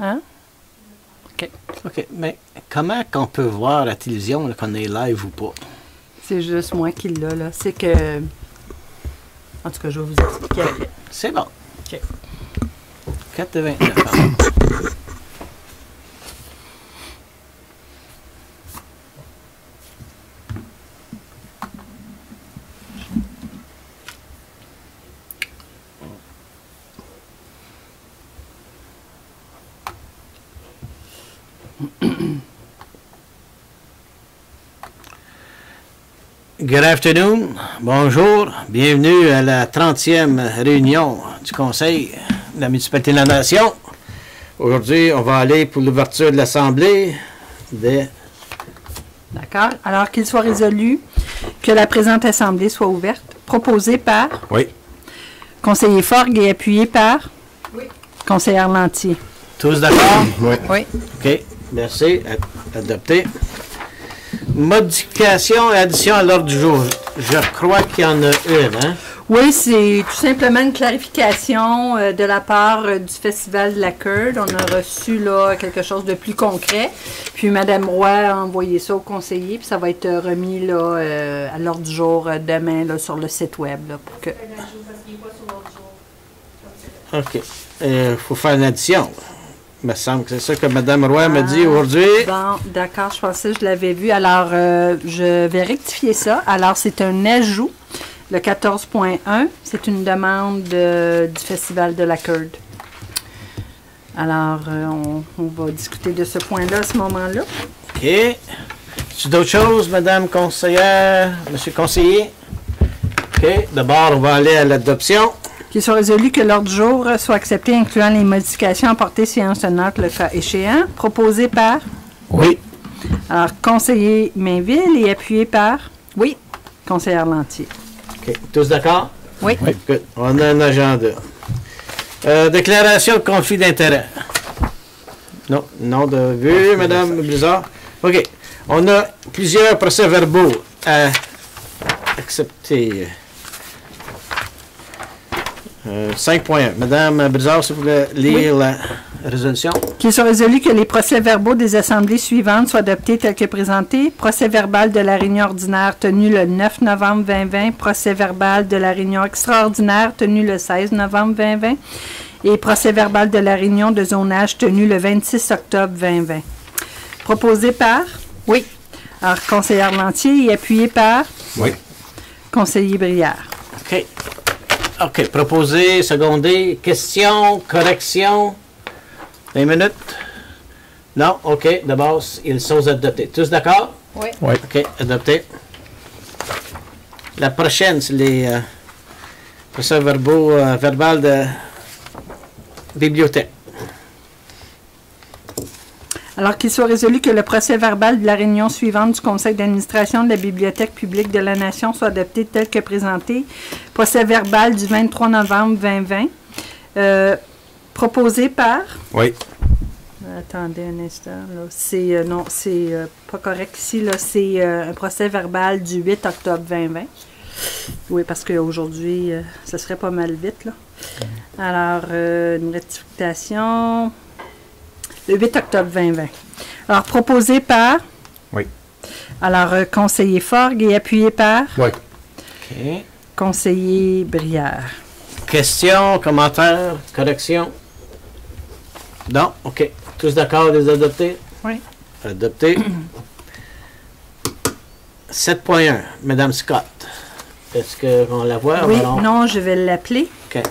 Hein? OK. OK. Mais comment qu'on peut voir la télévision qu'on est live ou pas? C'est juste moi qui l'a, là. C'est que. En tout cas, je vais vous expliquer après. C'est bon. OK. 4,29. Good afternoon. Bonjour. Bienvenue à la 30e réunion du Conseil de la municipalité de la Nation. Aujourd'hui, on va aller pour l'ouverture de l'Assemblée des D'accord. Alors qu'il soit résolu que la présente Assemblée soit ouverte, proposée par Oui. conseiller Forgue et appuyée par oui. conseillère Lantier. Tous d'accord? Oui. Oui. OK. Merci. Ad- Adopté. Modification et addition à l'ordre du jour. Je crois qu'il y en a une, hein? Oui, c'est tout simplement une clarification euh, de la part euh, du Festival de la Curd. On a reçu là quelque chose de plus concret. Puis Madame Roy a envoyé ça au conseiller, puis ça va être euh, remis là euh, à l'ordre du jour euh, demain là, sur le site web là, pour que. OK. Il faut faire une addition. Il me semble que c'est ça que Mme Roy m'a dit Ah. aujourd'hui. Bon, d'accord, je pensais que je l'avais vu. Alors, euh, je vais rectifier ça. Alors, c'est un ajout, le 14.1. C'est une demande euh, du Festival de la Curd. Alors, euh, on, on va discuter de ce point-là à ce moment-là. OK. Tu d'autres choses, Madame conseillère, Monsieur conseiller? OK. D'abord, on va aller à l'adoption. Qu'il soit résolu que l'ordre du jour soit accepté, incluant les modifications apportées séance tenante le cas échéant, proposé par, Oui. alors, conseiller Mainville et appuyé par, oui, conseillère Lantier. OK. Tous d'accord? Oui. Oui. Good. On a un agenda. Euh, déclaration de conflit d'intérêt. Non, non de vue, Madame Blizzard. OK. On a plusieurs procès-verbaux à accepter. Euh, 5.1. Madame Blizzard, si vous voulez lire la résolution. Qu'il soit résolu que les procès-verbaux des assemblées suivantes soient adoptés tels que présentés. Procès verbal de la réunion ordinaire tenue le 9 novembre 2020. Procès verbal de la réunion extraordinaire tenue le 16 novembre 2020. Et procès verbal de la réunion de zonage tenue le 26 octobre 2020. Proposé par? Oui. Alors, conseillère Lantier et appuyé par? Oui. Conseiller Brière. OK. OK. Proposé, secondé. Question, correction. 20 minutes? Non? OK. D'abord, ils sont adoptés. Tous d'accord? Oui. Oui. OK, adopté. La prochaine, c'est les euh, procès-verbaux euh, verbal de bibliothèque. Alors qu'il soit résolu que le procès verbal de la réunion suivante du Conseil d'administration de la Bibliothèque publique de la Nation soit adopté tel que présenté. Procès verbal du 23 novembre 2020. Euh, proposé par... Oui. Attendez un instant. Là. C'est, euh, non, c'est euh, pas correct ici. Là. C'est un procès verbal du 8 octobre 2020. Oui, parce qu'aujourd'hui, ça serait pas mal vite. Là. Alors, euh, une rectification. Le 8 octobre 2020. Alors, proposé par? Oui. Alors, euh, conseiller Forgue et appuyé par? Oui. OK. conseiller Brière. Questions, commentaires, corrections? Non? OK. Tous d'accord, les adopter? Oui. Adopté. 7.1, Madame Scott. Est-ce qu'on la voit? oui, non, je vais l'appeler. OK.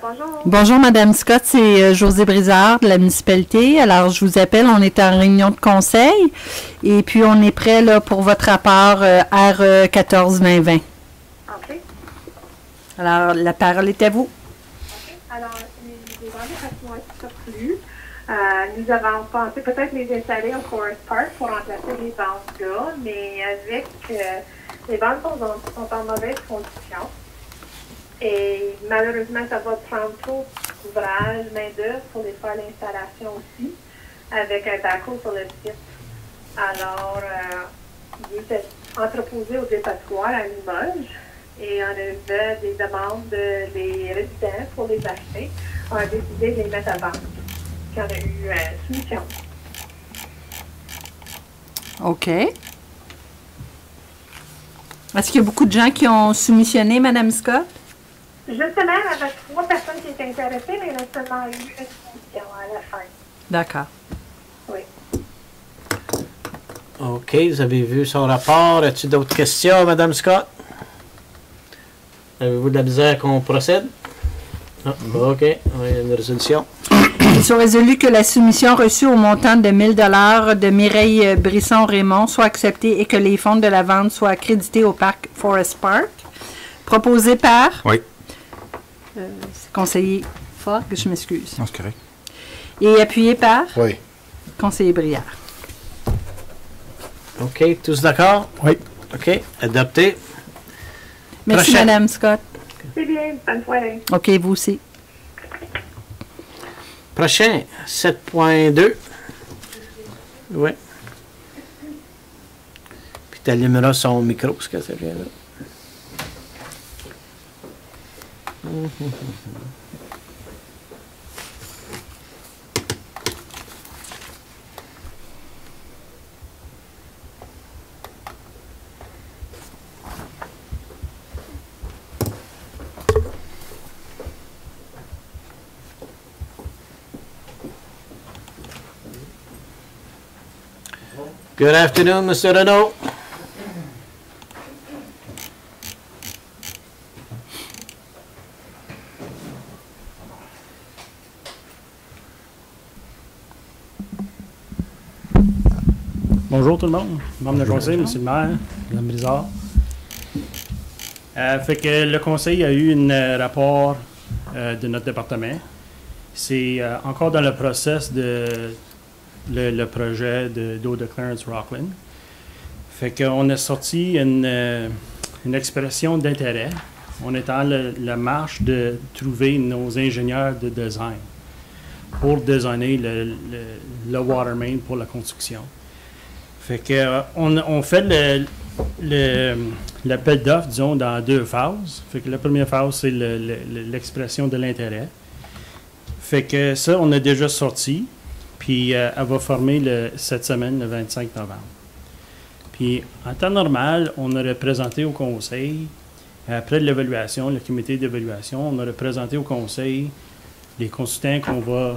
Bonjour. Bonjour, Madame Scott, c'est euh, José Brizard de la municipalité. Alors, je vous appelle, on est en réunion de conseil et puis on est prêt là, pour votre rapport euh, R 14-2020. OK. Alors, la parole est à vous. Alors, les vendeurs à moi ça plu. Euh, nous avons pensé peut-être les installer au Forest Park pour remplacer les bandes là, mais avec euh, les bandes sont, sont en mauvaise condition. Et malheureusement, ça va prendre trop d'ouvrage, main-d'œuvre pour les faire l'installation aussi, avec un backhoe sur le site. Alors, euh, il était entreposé au dépotoir à Limoges et on avait des demandes des résidents pour les acheter. On a décidé de les mettre à vente. Puis on a eu une soumission. OK. Est-ce qu'il y a beaucoup de gens qui ont soumissionné, Mme Scott? Justement, il y avait trois personnes qui étaient intéressées, mais il y a seulement eu une soumission à la fin. D'accord. Oui. OK, vous avez vu son rapport. As-tu d'autres questions, Mme Scott? Avez-vous de la misère qu'on procède? Non. OK, il y a une résolution. Il soit résolu que la soumission reçue au montant de 1000 dollars de Mireille Brisson-Raymond soit acceptée et que les fonds de la vente soient accrédités au parc Forest Park. Proposé par? Oui. Euh, conseiller Fogg, je m'excuse. Non, c'est correct. Et appuyé par? Oui. conseiller Briard. OK, tous d'accord? Oui. OK, adopté. Merci, Prochaine. Mme Scott. C'est bien, bonne soirée. OK, vous aussi. Prochain, 7.2. Oui. Puis tu allumeras son micro, ce que ça fait là. Good afternoon, Mr. Renault. Tout le monde, membre du conseil, monsieur le maire, madame Brizard. Euh, fait que le conseil a eu un euh, rapport euh, de notre département. C'est euh, encore dans le process de le, le projet de- d'eau de, Clarence Rockland. Fait qu'on a sorti une, une expression d'intérêt. On est en le- la marche de trouver nos ingénieurs de design pour designer le, le, le water main pour la construction. Fait que euh, on, fait le, le- l'appel d'offres, disons, dans deux phases. Fait que la première phase, c'est le- le- l'expression de l'intérêt. Fait que ça, on a déjà sorti. Puis euh, elle va former le, cette semaine, le 25 novembre. Puis en temps normal, on aurait présenté au conseil, après l'évaluation, le comité d'évaluation, on aurait présenté au conseil les consultants qu'on va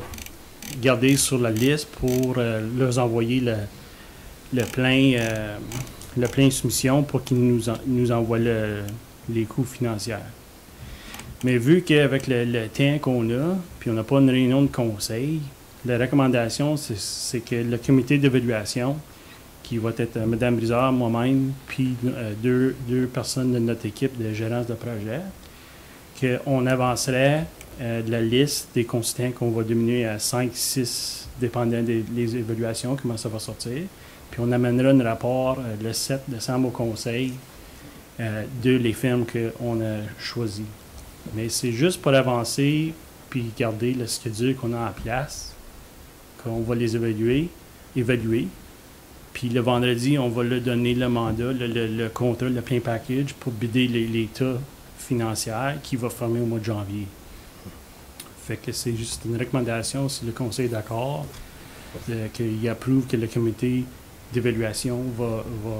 garder sur la liste pour euh, leur envoyer le, le plein, euh, le plein soumission pour qu'ils nous, nous envoient le- les coûts financiers. Mais vu qu'avec le, le temps qu'on a, puis on n'a pas une réunion de conseil, la recommandation, c'est- que le comité d'évaluation, qui va être euh, Mme Brizard, moi-même, puis euh, deux, deux personnes de notre équipe de gérance de projet, qu'on avancerait de la liste des consultants qu'on va diminuer à 5, 6, dépendant des les évaluations, comment ça va sortir. Puis on amènera un rapport euh, le 7 décembre au conseil euh, de les firmes qu'on a choisies. Mais c'est juste pour avancer puis garder le schedule qu'on a en place, qu'on va les évaluer, évaluer. Puis le vendredi, on va leur donner le mandat, le, le- le contrat, le plein package pour bider l'État financier qui va former au mois de janvier. Fait que c'est juste une recommandation, si le conseil est d'accord, euh, qu'il approuve que le comité d'évaluation va, va,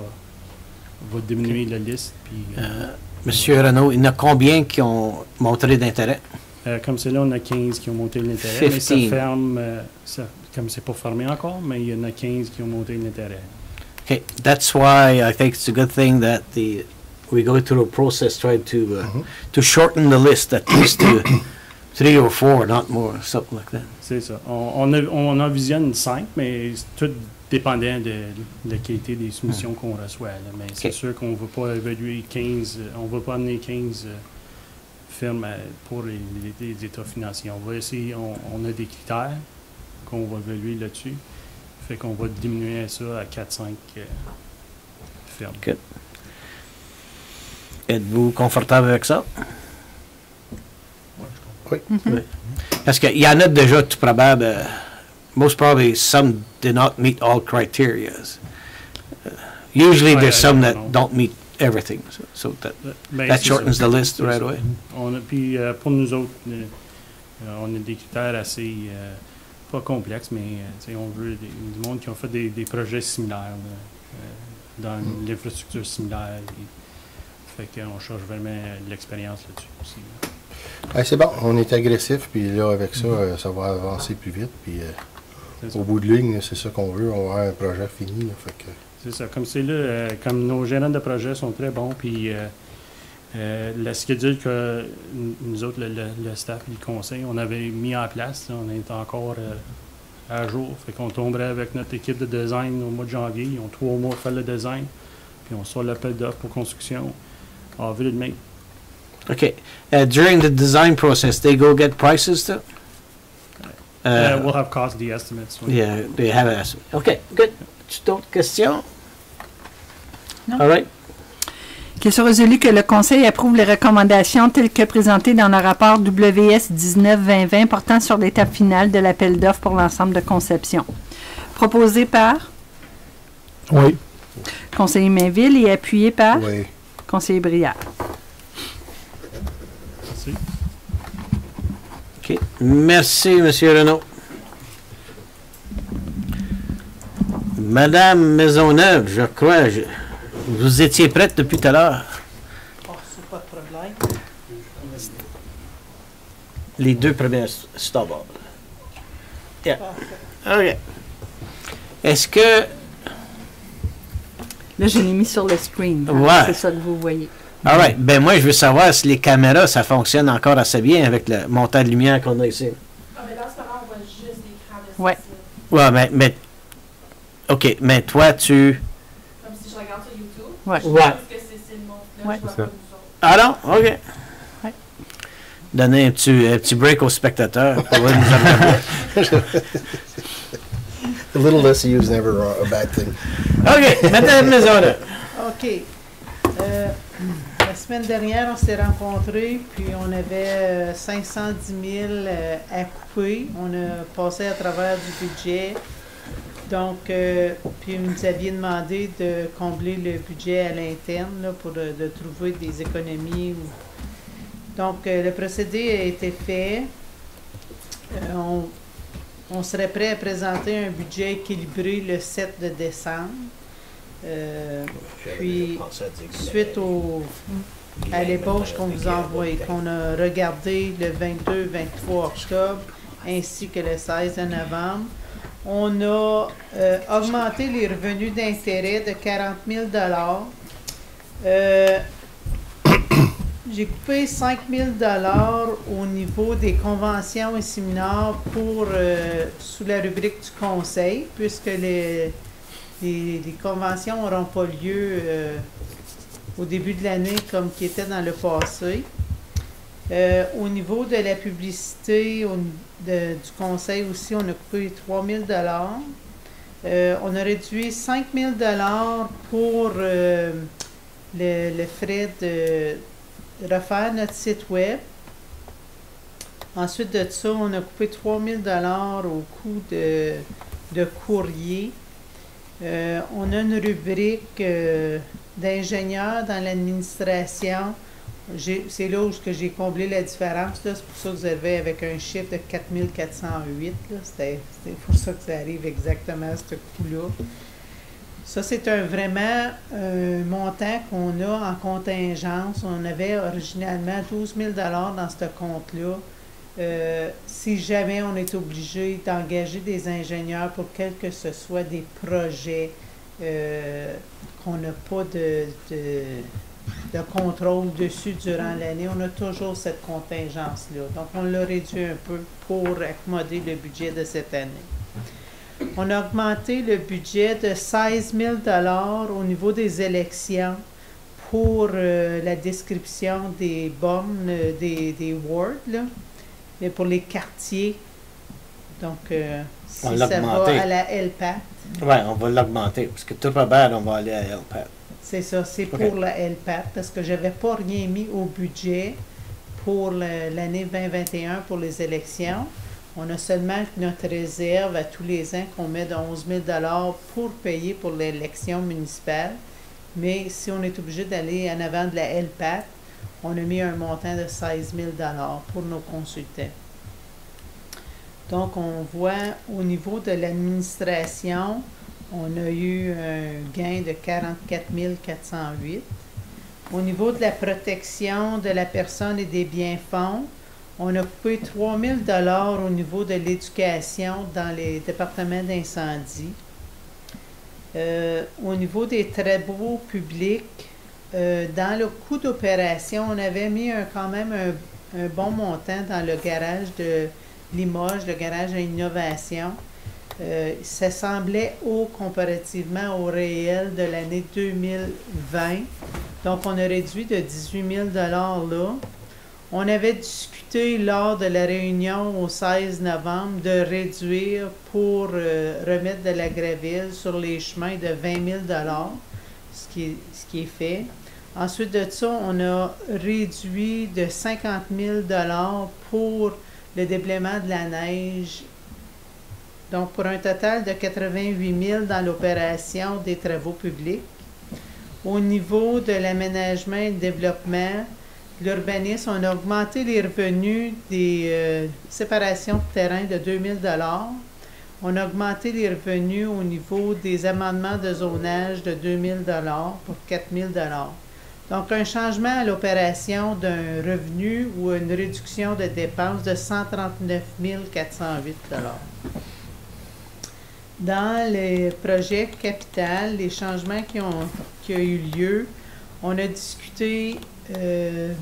va diminuer la liste. Puis, euh, Euh, Monsieur Renault, il y en a combien qui ont montré d'intérêt? euh, comme c'est là, on a 15 qui ont monté l'intérêt. Mais ça 15. ferme, euh, ça- comme c'est pas fermé encore, mais il y en a 15 qui ont monté l'intérêt. Okay, that's why I think it's a good thing that the we go through a process trying to uh, to shorten the list at least to three or four, not more, something like that. C'est ça. On, on, a- on envisionne 5, mais c'est tout dépendant de, la qualité des soumissions qu'on reçoit. là. Mais c'est sûr qu'on ne va pas évaluer 15, euh, on ne va pas amener 15 euh, firmes euh, pour les, les- les états financiers. On va essayer, on, on a des critères qu'on va évaluer là-dessus. Fait qu'on va diminuer ça à 4-5 euh, firmes. Êtes-vous confortable avec ça? Oui. Oui. Parce qu'il y en a déjà tout probable. euh, most probably some did not meet all criteria. Uh, usually Ouais, there's I some don't that know. don't meet everything. So, so that, Ben, that shortens the list right away. On a, puis euh, pour nous autres, euh, on a des critères assez, euh, pas complexes, mais euh, on veut des, du monde qui ont fait des, des projets similaires, là, euh, dans Mm. l'infrastructure similaire. et- fait qu'on cherche vraiment de l'expérience là-dessus aussi. là. Ah, c'est bon, on est agressif, puis là, avec ça, euh, ça va avancer plus vite. Puis euh, C'est ça. Au bout de ligne, c'est ça qu'on veut, on va avoir un projet fini. là, fait que, C'est ça. Comme c'est là, euh, comme nos gérants de projet sont très bons, puis euh, euh, le schedule que nous autres, le, le- le staff et le conseil, on avait mis en place, on est encore euh, à jour. Fait qu'on tomberait avec notre équipe de design au mois de janvier. Ils ont trois mois pour faire le design, puis on sort l'appel d'offres pour construction avril et mai. Okay. Uh, during the design process, they go get prices too? Uh, we'll have cost the estimates. yeah, they have an estimate. Okay, good. D'autres questions? Non. All right. Qu'il soit résolu que le Conseil approuve les recommandations telles que présentées dans le rapport WS 19-2020 portant sur l'étape finale de l'appel d'offres pour l'ensemble de conception. Proposé par? Oui. conseiller Mainville et appuyé par? Oui. conseiller Briard. Merci. OK. Merci, M. Renaud. Madame Maisonneuve, je crois, je- vous étiez prête depuis tout à l'heure. Oh, c'est pas de problème. Les deux premières stop Yeah. OK. Est-ce que... Là, je l'ai mis sur le screen. hein. Ouais. C'est ça que vous voyez. All right. Ben moi, je veux savoir si les caméras, ça fonctionne encore assez bien avec le montant de lumière qu'on a ici. Ah, mais dans ce moment, on voit juste l'écran de Ouais. Ouais, mais... mais OK, mais toi, tu... Comme si je regarde sur YouTube. Ouais. Je Ouais. pense que c'est le Ouais. je vois ça. Ah non? OK. Ouais. Donner un petit, un petit break aux spectateurs pour voir nous. A little less use is never a bad thing. OK, Madame Maisonneuve. OK. Euh, la semaine dernière, on s'est rencontrés, puis on avait euh, 510 000 euh, à couper. On a passé à travers du budget. Donc, euh, puis vous nous aviez demandé de combler le budget à l'interne pour euh, de trouver des économies. Donc, euh, le procédé a été fait. Euh, on, on serait prêt à présenter un budget équilibré le 7 de décembre. Euh, puis, suite au, à l'ébauche qu'on vous a envoyé, qu'on a regardé le 22-23 octobre ainsi que le 16 de novembre, on a euh, augmenté les revenus d'intérêt de 40 000 euh, J'ai coupé 5 000 au niveau des conventions et séminaires pour, euh, sous la rubrique du conseil, puisque les, les, les conventions n'auront pas lieu euh, au début de l'année comme qui était dans le passé. Euh, au niveau de la publicité du conseil aussi, on a coupé 3 000 euh, On a réduit 5 000 pour euh, le, le frais de refaire notre site web. Ensuite de ça, on a coupé 3 000 au coût de, de courrier. Euh, on a une rubrique euh, d'ingénieurs dans l'administration. C'est là où j'ai comblé la différence. C'est pour ça que vous avez avec un chiffre de 4408. là. C'était c'était pour ça que ça arrive exactement à ce coût-là. Ça, c'est un vraiment un montant qu'on a en contingence. On avait originalement 12 000 dans ce compte-là. Euh, si jamais on est obligé d'engager des ingénieurs pour quel que ce soit des projets euh, qu'on n'a pas de, contrôle dessus durant l'année, on a toujours cette contingence-là. Donc, on l'a réduit un peu pour accommoder le budget de cette année. On a augmenté le budget de 16 000 au niveau des élections pour euh, la description des euh, des, des wards, là, mais pour les quartiers. Donc, euh, si On ça va à la LPAT, Ouais, on va l'augmenter. Parce que tout va bien, on va aller à LPAT. c'est ça, c'est pour la LPAT, parce que j'avais pas rien mis au budget pour l'année 2021 pour les élections. On a seulement notre réserve à tous les ans qu'on met de 11 000 pour payer pour l'élection municipale. Mais si on est obligé d'aller en avant de la LPAC, on a mis un montant de 16 000 pour nos consultants. Donc, on voit au niveau de l'administration, on a eu un gain de 44 408. Au niveau de la protection de la personne et des biens-fonds, on a coupé 3 000 au niveau de l'éducation dans les départements d'incendie. Euh, au niveau des travaux publics, euh, dans le coût d'opération, on avait mis un- quand même un, bon montant dans le garage de Limoges, le garage à innovation. Euh, ça semblait haut comparativement au réel de l'année 2020. Donc, on a réduit de 18 000 là. On avait discuté lors de la réunion au 16 novembre de réduire pour euh, remettre de la graville sur les chemins de 20 000 ce qui, ce qui est fait. Ensuite de ça, on a réduit de 50 000 pour le déblaiement de la neige. Donc, pour un total de 88 000 dans l'opération des travaux publics. Au niveau de l'aménagement et le développement, l'urbanisme, on a augmenté les revenus des euh, séparations de terrain de 2 000 On a augmenté les revenus au niveau des amendements de zonage de 2 000 pour 4 000 Donc, un changement à l'opération d'un revenu ou une réduction de dépenses de 139 408 Dans les projets capital, les changements qui ont, qui eu lieu, on a discuté euh,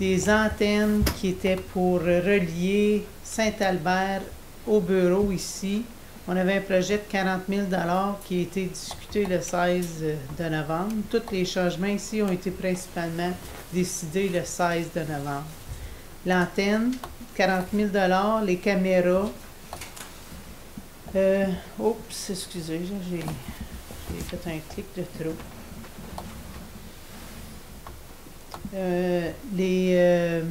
des antennes qui étaient pour relier Saint-Albert au bureau ici. On avait un projet de 40 000 qui a été discuté le 16 de novembre. Tous les changements ici ont été principalement décidés le 16 de novembre. L'antenne, 40 000 les caméras. Euh, oups, excusez, j'ai fait un clic de trop. Euh, les, euh,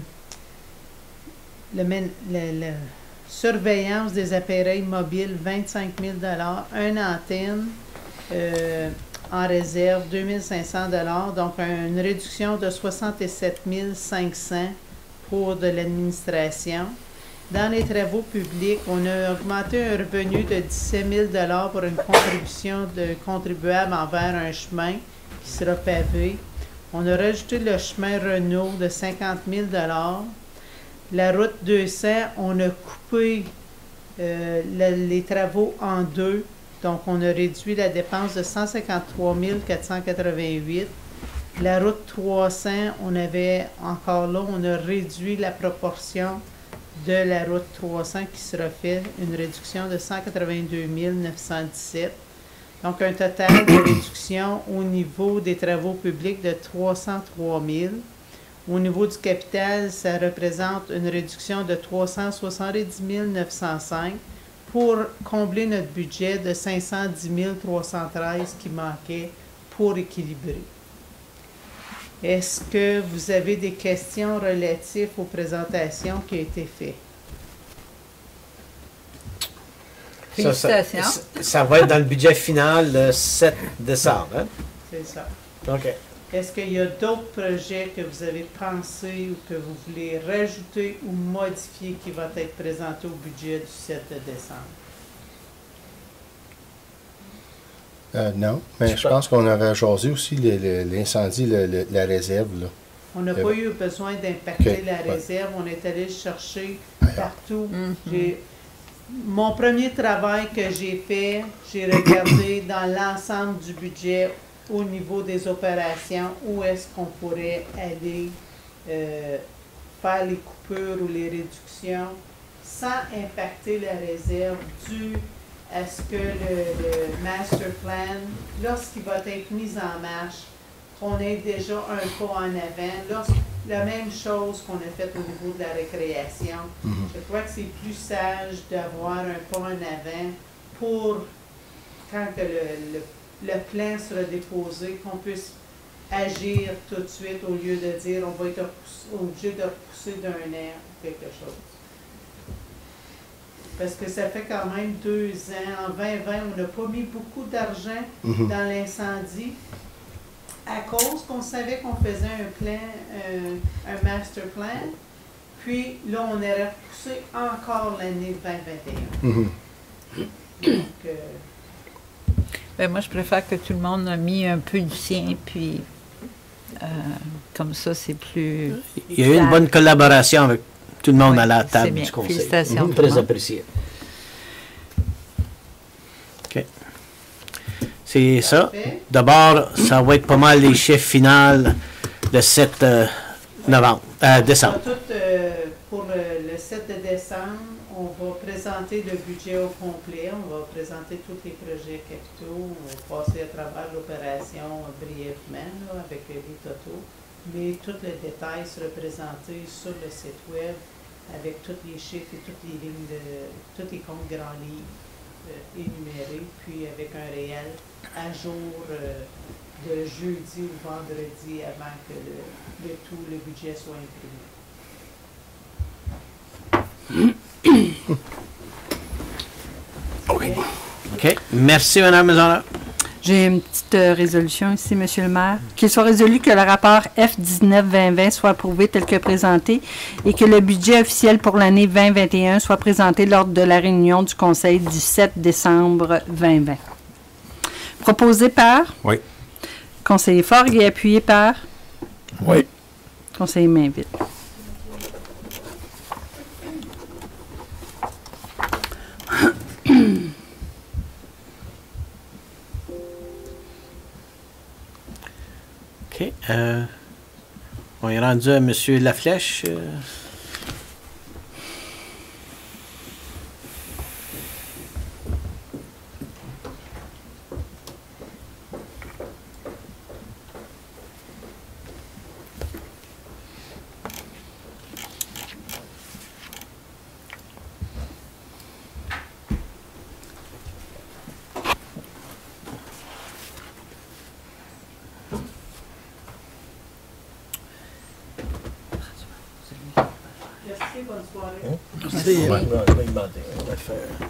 le- surveillance des appareils mobiles, 25 000 une antenne euh, en réserve, 2 500 donc une réduction de 67 500 pour de l'administration. Dans les travaux publics, on a augmenté un revenu de 17 000 pour une contribution de contribuable envers un chemin qui sera pavé. On a rajouté le chemin Renault de 50 000 La route 200, on a coupé euh, le- les travaux en deux. Donc, on a réduit la dépense de 153 488. La route 300, on avait encore là, on a réduit la proportion de la route 300 qui sera faite, une réduction de 182 917. Donc, un total de réduction au niveau des travaux publics de 303 000. Au niveau du capital, ça représente une réduction de 370 905 pour combler notre budget de 510 313 qui manquait pour équilibrer. Est-ce que vous avez des questions relatives aux présentations qui ont été faites? Ça, ça, Félicitations. ça- ça va être dans le budget final le 7 décembre. Hein? C'est ça. OK. Est-ce qu'il y a d'autres projets que vous avez pensés ou que vous voulez rajouter ou modifier qui va être présenté au budget du 7 décembre? Euh, non, mais Je pense qu'on avait jasé aussi l'incendie, la réserve. Là. On n'a Euh, pas eu besoin d'impacter la réserve. On est allé chercher partout. Mhm. J'ai- Mon premier travail que j'ai fait, j'ai regardé dans l'ensemble du budget au niveau des opérations où est-ce qu'on pourrait aller euh, faire les coupures ou les réductions sans impacter la réserve dû à ce que le, le master plan, lorsqu'il va être mis en marche, qu'on ait déjà un pas en avant. Lorsque, la même chose qu'on a fait au niveau de la récréation. Mhm. Je crois que c'est plus sage d'avoir un pas en avant pour, quand le, le plan sera déposé, qu'on puisse agir tout de suite au lieu de dire on va être obligé de repousser d'un an ou quelque chose. Parce que ça fait quand même deux ans. En 2020, on n'a pas mis beaucoup d'argent Mhm. dans l'incendie à cause qu'on savait qu'on faisait un plan, euh, un master plan. Puis là, on aurait repoussé encore l'année 2021. Mhm. Donc, euh, Ben, moi, je préfère que tout le monde a mis un peu du sien, puis euh, comme ça, c'est plus. Il y a eu une bonne collaboration avec tout le monde Oui, à la table bien. du conseil. Félicitations, Très apprécié. OK. C'est ça. D'abord, ça va être pas mal les chiffres finaux le 7 euh, novembre, euh, décembre. Tout, euh, pour le, le 7 de décembre, on va présenter le budget au complet, on va présenter tous les projets capitaux, on va passer à travers l'opération brièvement avec les totaux, mais tous les détails sera présenté sur le site web avec tous les chiffres et toutes les lignes de, tous les comptes grands livres euh, énumérés, puis avec un réel à jour euh, de jeudi ou vendredi avant que le tout, le budget soit imprimé. OK. Merci, Mme Maisonneuve. J'ai une petite euh, résolution ici, Monsieur le maire. Qu'il soit résolu que le rapport F19-2020 soit approuvé tel que présenté et que le budget officiel pour l'année 2021 soit présenté lors de la réunion du Conseil du 7 décembre 2020. Proposé par? Oui. Conseiller Fort et appuyé par? Oui. Conseiller Mainville. Euh, on est rendu à M. Laflèche. Soirée. Merci. Ouais. Je vais demander, on va le faire.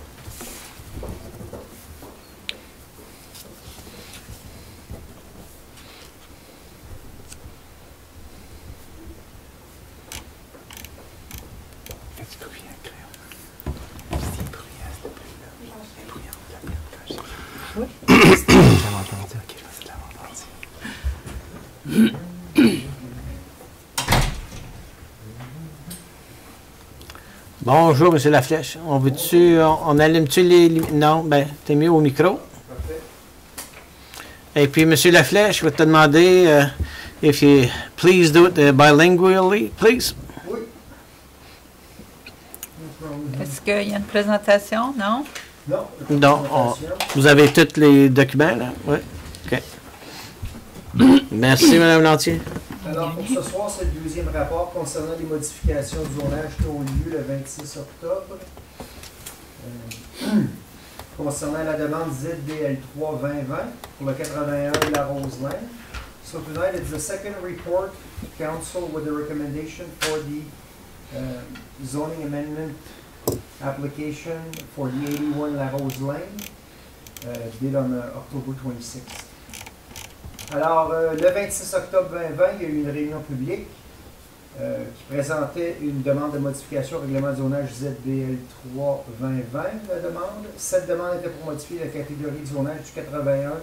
Bonjour, M. Laflèche. On veut-tu, on, on allume-tu les, Non, ben, t'es mieux au micro? Et puis, M. Laflèche, je vais te demander, euh, if you please do it uh, bilingually, please. Est-ce qu'il y a une présentation? Non? Non. Non, on- vous avez tous les documents, là? Oui. OK. Merci, Mme Lantier. Alors, pour ce soir, c'est le deuxième rapport concernant les modifications du zonage qui ont lieu le 26 octobre. Euh, concernant la demande ZDL 3 2020 pour le 81 La Rose Lane. So tonight it's the second report council with the recommendation for the uh, zoning amendment application for the 81 La Rose Lane, uh, on October 26th. Alors, euh, le 26 octobre 2020, il y a eu une réunion publique euh, qui présentait une demande de modification au règlement de zonage ZBL 3 2020, la demande. Cette demande était pour modifier la catégorie de zonage du 81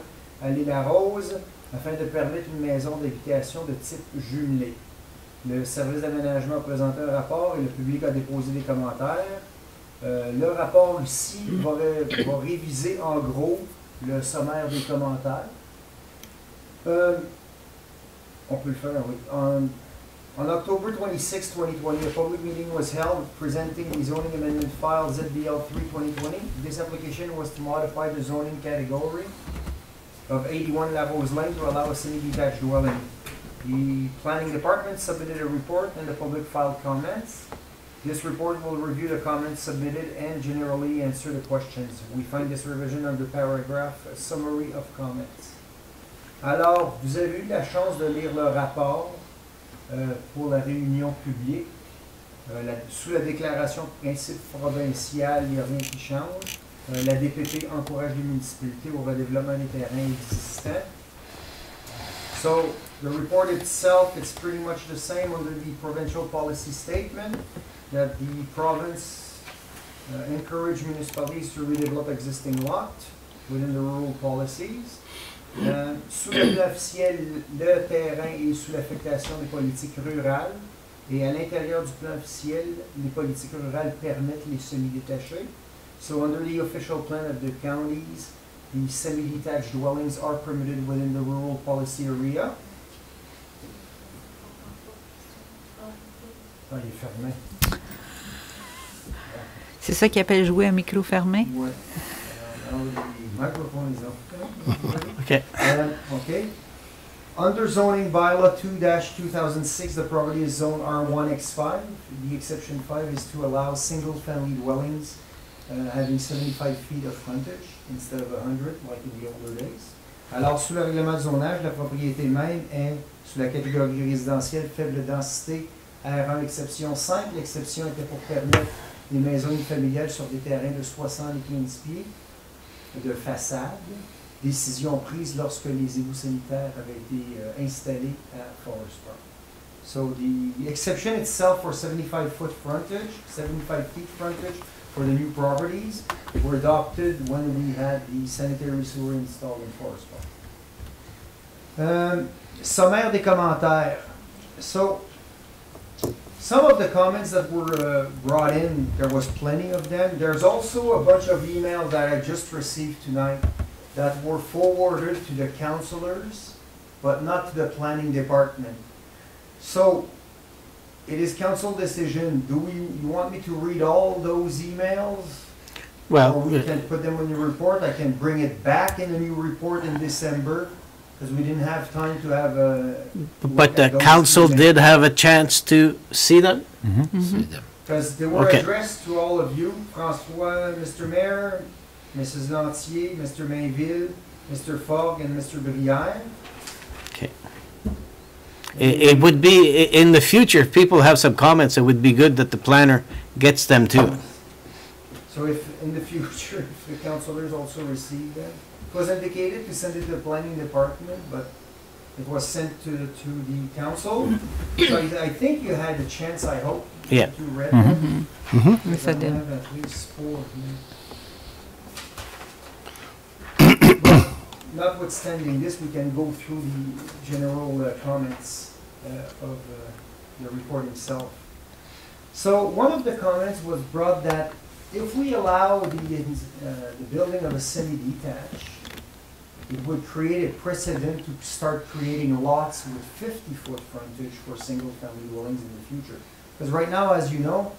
à l'île à Rose afin de permettre une maison d'habitation de type jumelé. Le service d'aménagement a présenté un rapport et le public a déposé des commentaires. Euh, le rapport ici va réviser en gros le sommaire des commentaires. Euh, on. On, October 26, 2020, a public meeting was held presenting the zoning amendment file ZBL 3 2020. This application was to modify the zoning category of 81 La Rose Lane to allow a semi-detached dwelling. The planning department submitted a report and the public filed comments. This report will review the comments submitted and generally answer the questions. We find this revision under paragraph summary of comments. Alors, vous avez eu la chance de lire le rapport euh, pour la réunion publique. Euh, sous la déclaration de principe provincial, il n'y a rien qui change. Euh, la DPP encourage les municipalités au redéveloppement des terrains existants. So, the report itself, it's pretty much the same under the provincial policy statement that the province uh, encourage municipalities to redevelop existing lot within the rural policies. Euh, sous le plan officiel, le terrain est sous l'affectation des politiques rurales et à l'intérieur du plan officiel, les politiques rurales permettent les semi-détachés. So under the official plan of the counties, the semi-detached dwellings are permitted within the rural policy area. Ah, il est fermé. C'est ça qu'ils appellent jouer à micro fermé? Ouais. Microphone is open. OK. Um, okay. Under zoning bylaw two two thousand six, the property is zone R one X five. The exception five is to allow single-family dwellings uh, having seventy-five feet of frontage instead of hundred, like in the older days. Alors, sous le règlement de zonage, la propriété même est sous la catégorie résidentielle faible densité R1, l'exception 5. L'exception était pour permettre des maisons familiales sur des terrains de 60 et 15 pieds de façade décision prise lorsque les égouts sanitaires avaient été euh, installés à Forest Park. So the exception itself for 75 foot frontage, 75 feet frontage for the new properties were adopted when we had the sanitary sewer installed in Forest Park. Sommaire des commentaires. So, some of the comments that were uh, brought in, there was plenty of them. There's also a bunch of emails that I just received tonight that were forwarded to the councilors, but not to the planning department. So, it is council decision. Do we, you want me to read all those emails? Or Well, we can put them in the report, I can bring it back in a new report in December, because we didn't have time to have a. but the council did have a chance to mm-hmm. Mm-hmm. see them? Because they were Okay. addressed to all of you, François, Mr. Mayor, Mrs. Lantier, Mr. Mainville, Mr. Fogg, and Mr. Brière. It, it would be, i- in the future, if people have some comments, it would be good that the planner gets them too. So if, in the future, if the councilors also receive them, it was indicated to send it to the planning department, but it was sent to, to the council. So I, I think you had a chance, I hope, Yeah. to read Mhm. them. Mhm. Yes, I I did. have at least four here. But Notwithstanding this, we can go through the general uh, comments uh, of uh, the report itself. So one of the comments was brought that if we allow the, uh, the building of a semi-detached, it would create a precedent to start creating lots with fifty-foot frontage for single-family dwellings in the future. Because right now, as you know,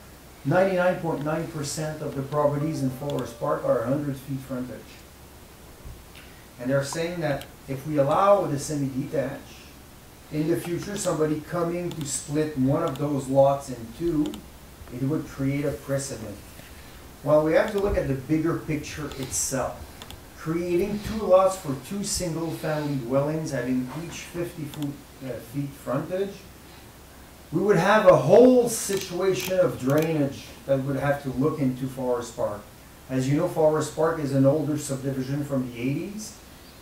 ninety-nine point nine percent of the properties in Forest Park are hundred feet frontage. And they're saying that if we allow the semi-detached, in the future, somebody coming to split one of those lots in two, it would create a precedent. Well, we have to look at the bigger picture itself. Creating two lots for two single-family dwellings having each fifty foot, uh, feet frontage, we would have a whole situation of drainage that would have to look into Forest Park. As you know, Forest Park is an older subdivision from the eighties,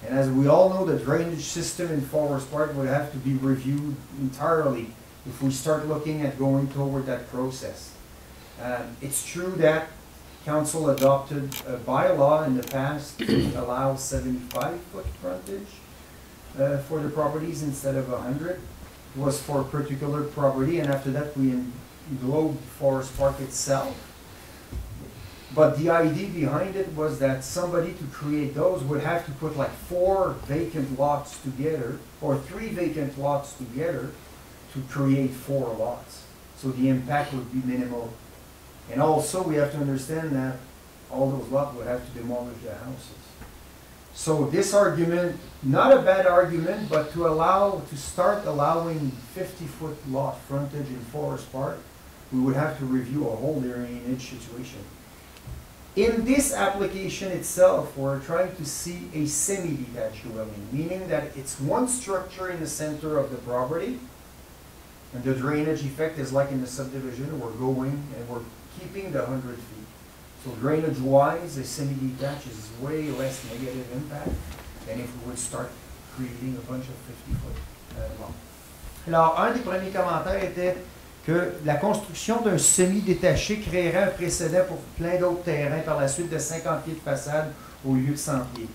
and as we all know, the drainage system in Forest Park would have to be reviewed entirely if we start looking at going toward that process. Um, It's true that council adopted a bylaw in the past to allow seventy-five foot frontage uh, for the properties instead of hundred. It was for a particular property, and after that, we englobed Forest Park itself. But the idea behind it was that somebody to create those would have to put like four vacant lots together, or three vacant lots together, to create four lots. So the impact would be minimal. And also, we have to understand that all those lots would have to demolish the houses. So this argument, not a bad argument, but to allow, to start allowing fifty-foot lot frontage in Forest Park, we would have to review a whole drainage situation. In this application itself, we're trying to see a semi-detached dwelling, meaning that it's one structure in the center of the property, and the drainage effect is like in the subdivision, we're going and we're keeping the 100 feet. So drainage-wise, a semi-detached is way less negative impact than if we would start creating a bunch of 50-foot uh, lots. Alors, un des premiers commentaires était que la construction d'un semi-détaché créerait un précédent pour plein d'autres terrains par la suite de 50 pieds de façade au lieu de 100 pieds.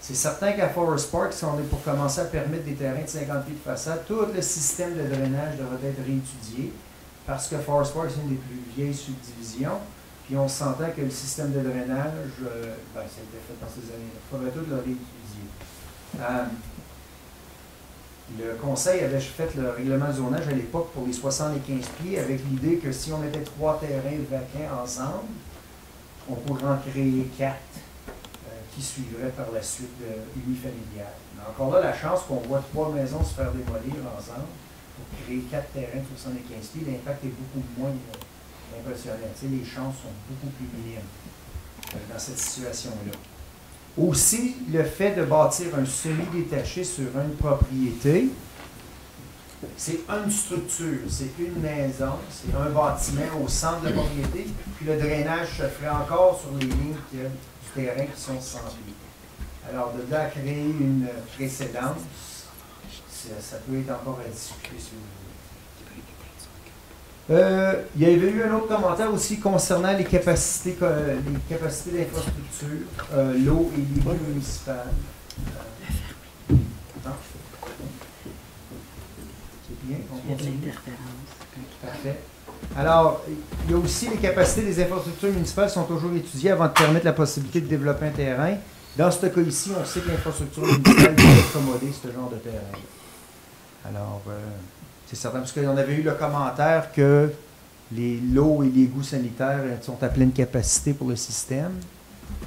C'est certain qu'à Forest Park, si on est pour commencer à permettre des terrains de 50 pieds de façade, tout le système de drainage devrait être réétudié parce que Forest Park, c'est une des plus vieilles subdivisions. Puis on s'entend que le système de drainage, euh, ben, ça a été fait dans ces années-là. Il faudrait tout le réétudier. Euh, le conseil avait fait le règlement de zonage à l'époque pour les 75 pieds avec l'idée que si on mettait trois terrains vacants ensemble, on pourrait en créer quatre qui suivraient par la suite de unifamiliales. Mais encore là, la chance qu'on voit trois maisons se faire démolir ensemble pour créer quatre terrains de 75 pieds, l'impact est beaucoup moins euh, impressionnant. Les chances sont beaucoup plus minimes euh, dans cette situation-là. Aussi, le fait de bâtir un semi-détaché sur une propriété, c'est une structure, c'est une maison, c'est un bâtiment au centre de la propriété, puis le drainage se ferait encore sur les lignes qui- du terrain qui sont centrées. Alors, de là à créer une précédence, ça, peut être encore à discuter si vous voulez. Euh, il y avait eu un autre commentaire aussi concernant les capacités, les capacités d'infrastructure, euh, l'eau et les eaux municipales. Euh, non? C'est bien, on. Parfait. Alors, il y a aussi les capacités des infrastructures municipales sont toujours étudiées avant de permettre la possibilité de développer un terrain. Dans ce cas ici, on sait que l'infrastructure municipale peut accommoder ce genre de terrain. Alors, euh, c'est certain, parce qu'on avait eu le commentaire que les lots et les égouts sanitaires euh, sont à pleine capacité pour le système.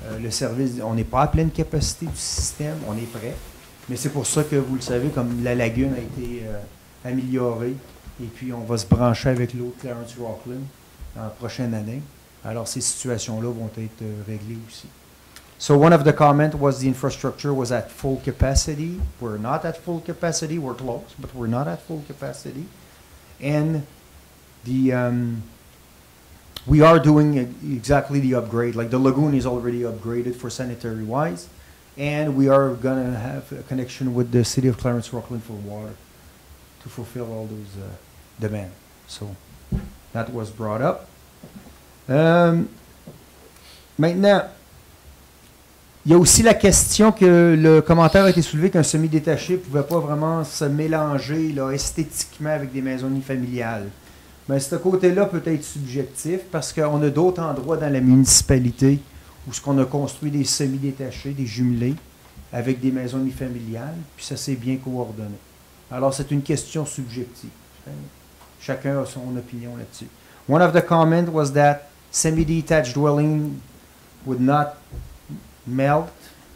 Euh, le service, on n'est pas à pleine capacité du système, on est prêt. Mais c'est pour ça que, vous le savez, comme la lagune a été améliorée, et puis on va se brancher avec l'eau de Clarence Rockland prochaine année. Alors ces situations-là vont être euh, réglées aussi. So one of the comments was the infrastructure was at full capacity. We're not at full capacity. We're close, but we're not at full capacity. And the um, we are doing exactly the upgrade. Like the lagoon is already upgraded for sanitary wise, and we are gonna have a connection with the city of Clarence Rockland for water to fulfill all those uh, demands. So that was brought up. Um, maintenant. Il y a aussi la question que le commentaire a été soulevé qu'un semi-détaché ne pouvait pas vraiment se mélanger esthétiquement avec des maisons unifamiliales. Mais ce côté-là peut être subjectif parce qu'on a d'autres endroits dans la municipalité où ce qu'on a construit des semi-détachés, des jumelés, avec des maisons unifamiliales, puis ça s'est bien coordonné. Alors c'est une question subjective. Chacun a son opinion là-dessus. One of the comments was that semi-detached dwelling would not melt,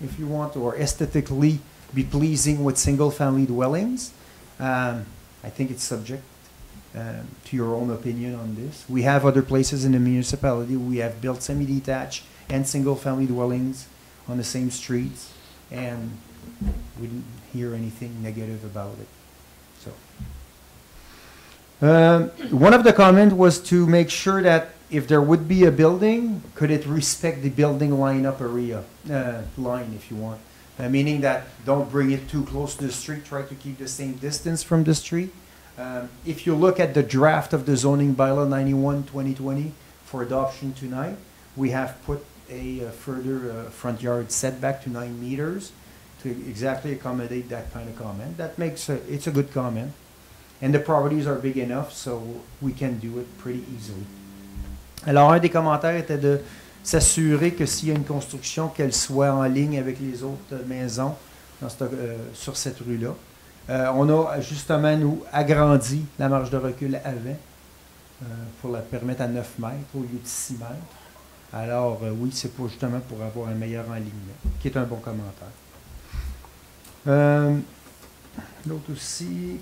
if you want, or aesthetically be pleasing with single-family dwellings. Um, I think it's subject um, to your own opinion on this. We have other places in the municipality we have built semi-detached and single-family dwellings on the same streets, and we didn't hear anything negative about it. Um, one of the comments was to make sure that if there would be a building, could it respect the building lineup area, uh, line if you want? Uh, meaning that don't bring it too close to the street, try to keep the same distance from the street. Um, if you look at the draft of the zoning bylaw 91 2020 for adoption tonight, we have put a uh, further uh, front yard setback to nine meters to exactly accommodate that kind of comment. That makes a, it's a good comment. And the properties are big enough, so we can do it pretty easily. Alors, un des commentaires était de s'assurer que s'il y a une construction, qu'elle soit en ligne avec les autres maisons euh, sur cette rue-là. Euh, on a justement, nous, agrandi la marge de recul avant euh, pour la permettre à 9 mètres au lieu de 6 mètres. Alors, oui, c'est pour, justement pour avoir un meilleur alignement, qui est un bon commentaire. L'autre aussi.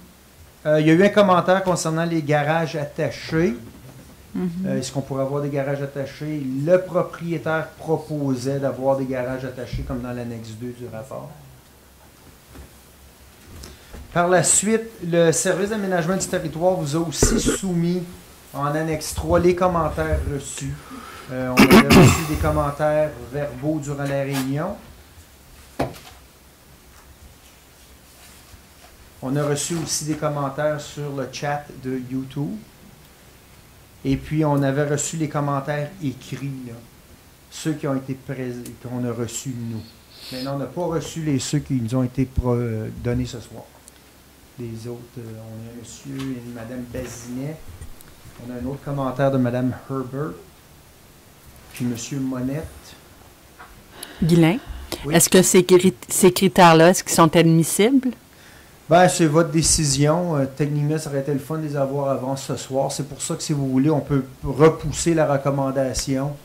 Euh, il y a eu un commentaire concernant les garages attachés. Mhm. Euh, Est-ce qu'on pourrait avoir des garages attachés? Le propriétaire proposait d'avoir des garages attachés comme dans l'annexe 2 du rapport. Par la suite, le service d'aménagement du territoire vous a aussi soumis en annexe 3 les commentaires reçus. Euh, on a reçu des commentaires verbaux durant la réunion. On a reçu aussi des commentaires sur le chat de YouTube. Et puis, on avait reçu les commentaires écrits, là. ceux qui ont été présents, qu'on a reçus nous. Maintenant, on n'a pas reçu les ceux qui nous ont été euh, donnés ce soir. Les autres, euh, on a monsieur et une madame Bazinet. On a un autre commentaire de madame Herbert. Puis monsieur Monette. Guylain, Oui. est-ce que ces critères-là, est-ce qu'ils sont admissibles? Ben, c'est votre décision. Euh, techniquement, ça aurait été le fun de les avoir avant ce soir. C'est pour ça que, si vous voulez, on peut repousser la recommandation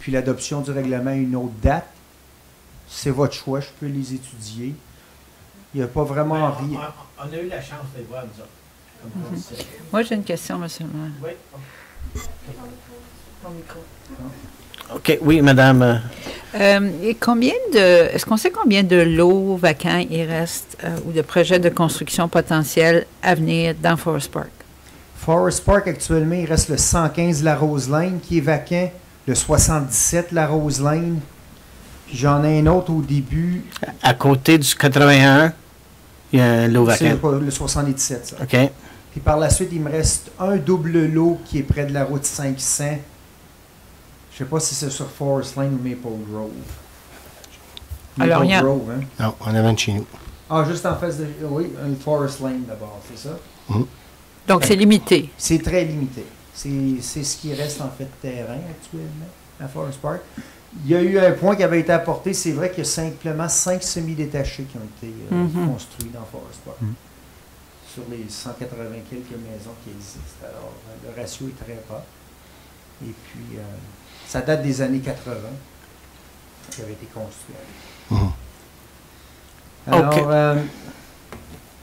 puis l'adoption du règlement à une autre date. C'est votre choix. Je peux les étudier. Il n'y a pas vraiment Ben, rien. on, on a eu la chance de les voir, nous autres. Moi, j'ai une question, monsieur le maire. Oui. OK, oui, madame. euh, Euh, et combien de. Est-ce qu'on sait combien de lots vacants il reste euh, ou de projets de construction potentiels à venir dans Forest Park? Forest Park, actuellement, il reste le 115 La Rose Lane qui est vacant, le 77 La Rose Lane. J'en ai un autre au début. à côté du 81, il y a un lot C'est vacant. le, le 77, ça. OK. Puis par la suite, il me reste un double lot qui est près de la route 500. Je sais pas si c'est sur Forest Lane ou Maple Grove. Maple Alors, Grove, hein? Non, en avant de chez nous. Ah, juste en face de... Oui, Forest Lane d'abord, c'est ça? Donc, c'est limité. C'est très limité. C'est c'est ce qui reste en fait de terrain actuellement à Forest Park. Il y a eu un point qui avait été apporté. C'est vrai qu'il y a simplement cinq semi-détachés qui ont été euh, Mhm. construits dans Forest Park. Mhm. Sur les 180 quelques maisons qui existent. Alors, le ratio est très bas. Et puis, euh, ça date des années 80 qui avait été construit. Mhm. Alors, euh,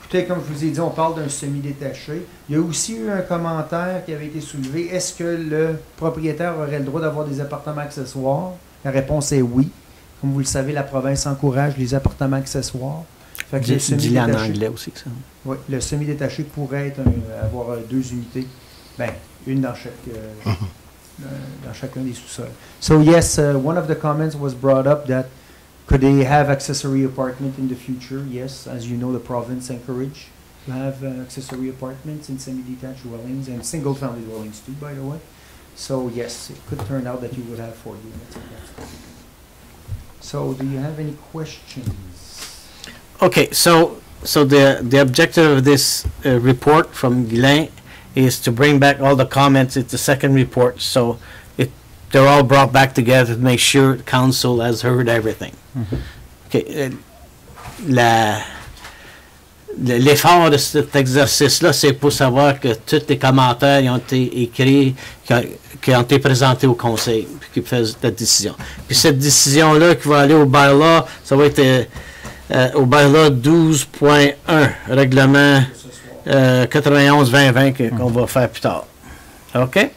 écoutez, comme je vous ai dit, on parle d'un semi-détaché. Il y a aussi eu un commentaire qui avait été soulevé. Est-ce que le propriétaire aurait le droit d'avoir des appartements accessoires? La réponse est oui. Comme vous le savez, la province encourage les appartements accessoires. Fait que le Dis- Dis-le en semi-détaché- anglais aussi, ça. oui, le semi-détaché pourrait être un- avoir deux unités. Ben, une dans chaque euh, euh, dans chacun des sous-sols. So yes, uh, one of the comments was brought up that could they have accessory apartment in the future? Yes, as you know, the province encourage to have uh, accessory apartments and semi-detached dwellings and single-family dwellings too, by the way. So yes, it could turn out that you would have four units. So do you have any questions? Okay, so so the the objective of this uh, report from Guylain is to bring back all the comments It's the second report, so it they're all brought back together to make sure council has heard everything. Mm-hmm. Okay, euh, la l'effort de cet exercice-là, c'est pour savoir que tous les commentaires ont été écrits, qui, ont- qui ont été présentés au conseil, qui fassent la décision. Puis cette décision-là qui va aller au bylaw, ça va être euh, euh, au bylaw 12.1, règlement euh, 91-2020 que- qu'on va faire plus tard. OK?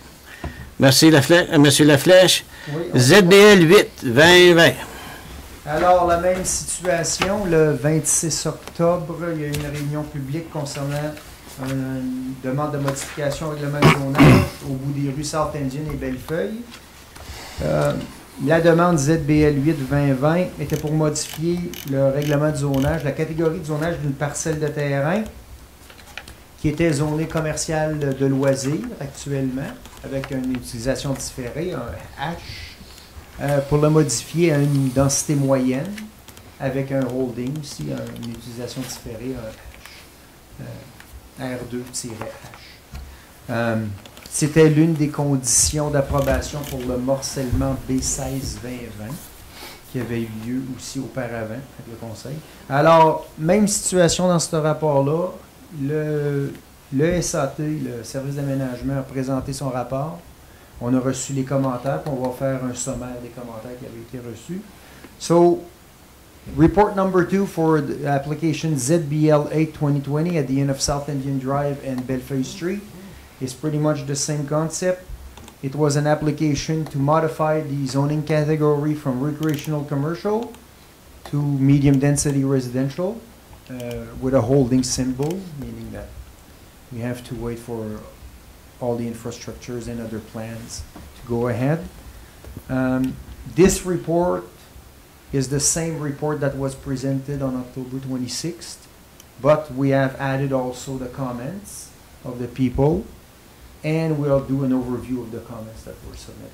Merci, la flèche, euh, Monsieur Laflèche. Oui, ZBL 8, 2020. Alors, la même situation, le 26 octobre, il y a eu une réunion publique concernant une demande de modification au règlement de zonage au bout des rues South Indian et Bellefeuille. Euh, la demande ZBL 8-2020 était pour modifier le règlement de zonage, la catégorie de zonage d'une parcelle de terrain qui était zonée commerciale de, de loisirs actuellement, avec une utilisation différée, un H euh, pour le modifier à une densité moyenne, avec un holding aussi, un- une utilisation différée, un H, euh, R2-H. Euh, C'était l'une des conditions d'approbation pour le morcellement B16-2020, qui avait eu lieu aussi auparavant avec le Conseil. Alors, même situation dans ce rapport-là, le, SAT, le Service d'aménagement, a présenté son rapport. On a reçu les commentaires, on va faire un sommaire des commentaires qui avaient été reçus. So, report number two for the application ZBL 8 2020 at the end of South Indian Drive and Bellefeuille Street is pretty much the same concept. It was an application to modify the zoning category from recreational commercial to medium density residential with a holding symbol, meaning that we have to wait for all the infrastructures and other plans to go ahead. Um, This report is the same report that was presented on October 26th, but we have added also the comments of the people, and we'll do an overview of the comments that were submitted.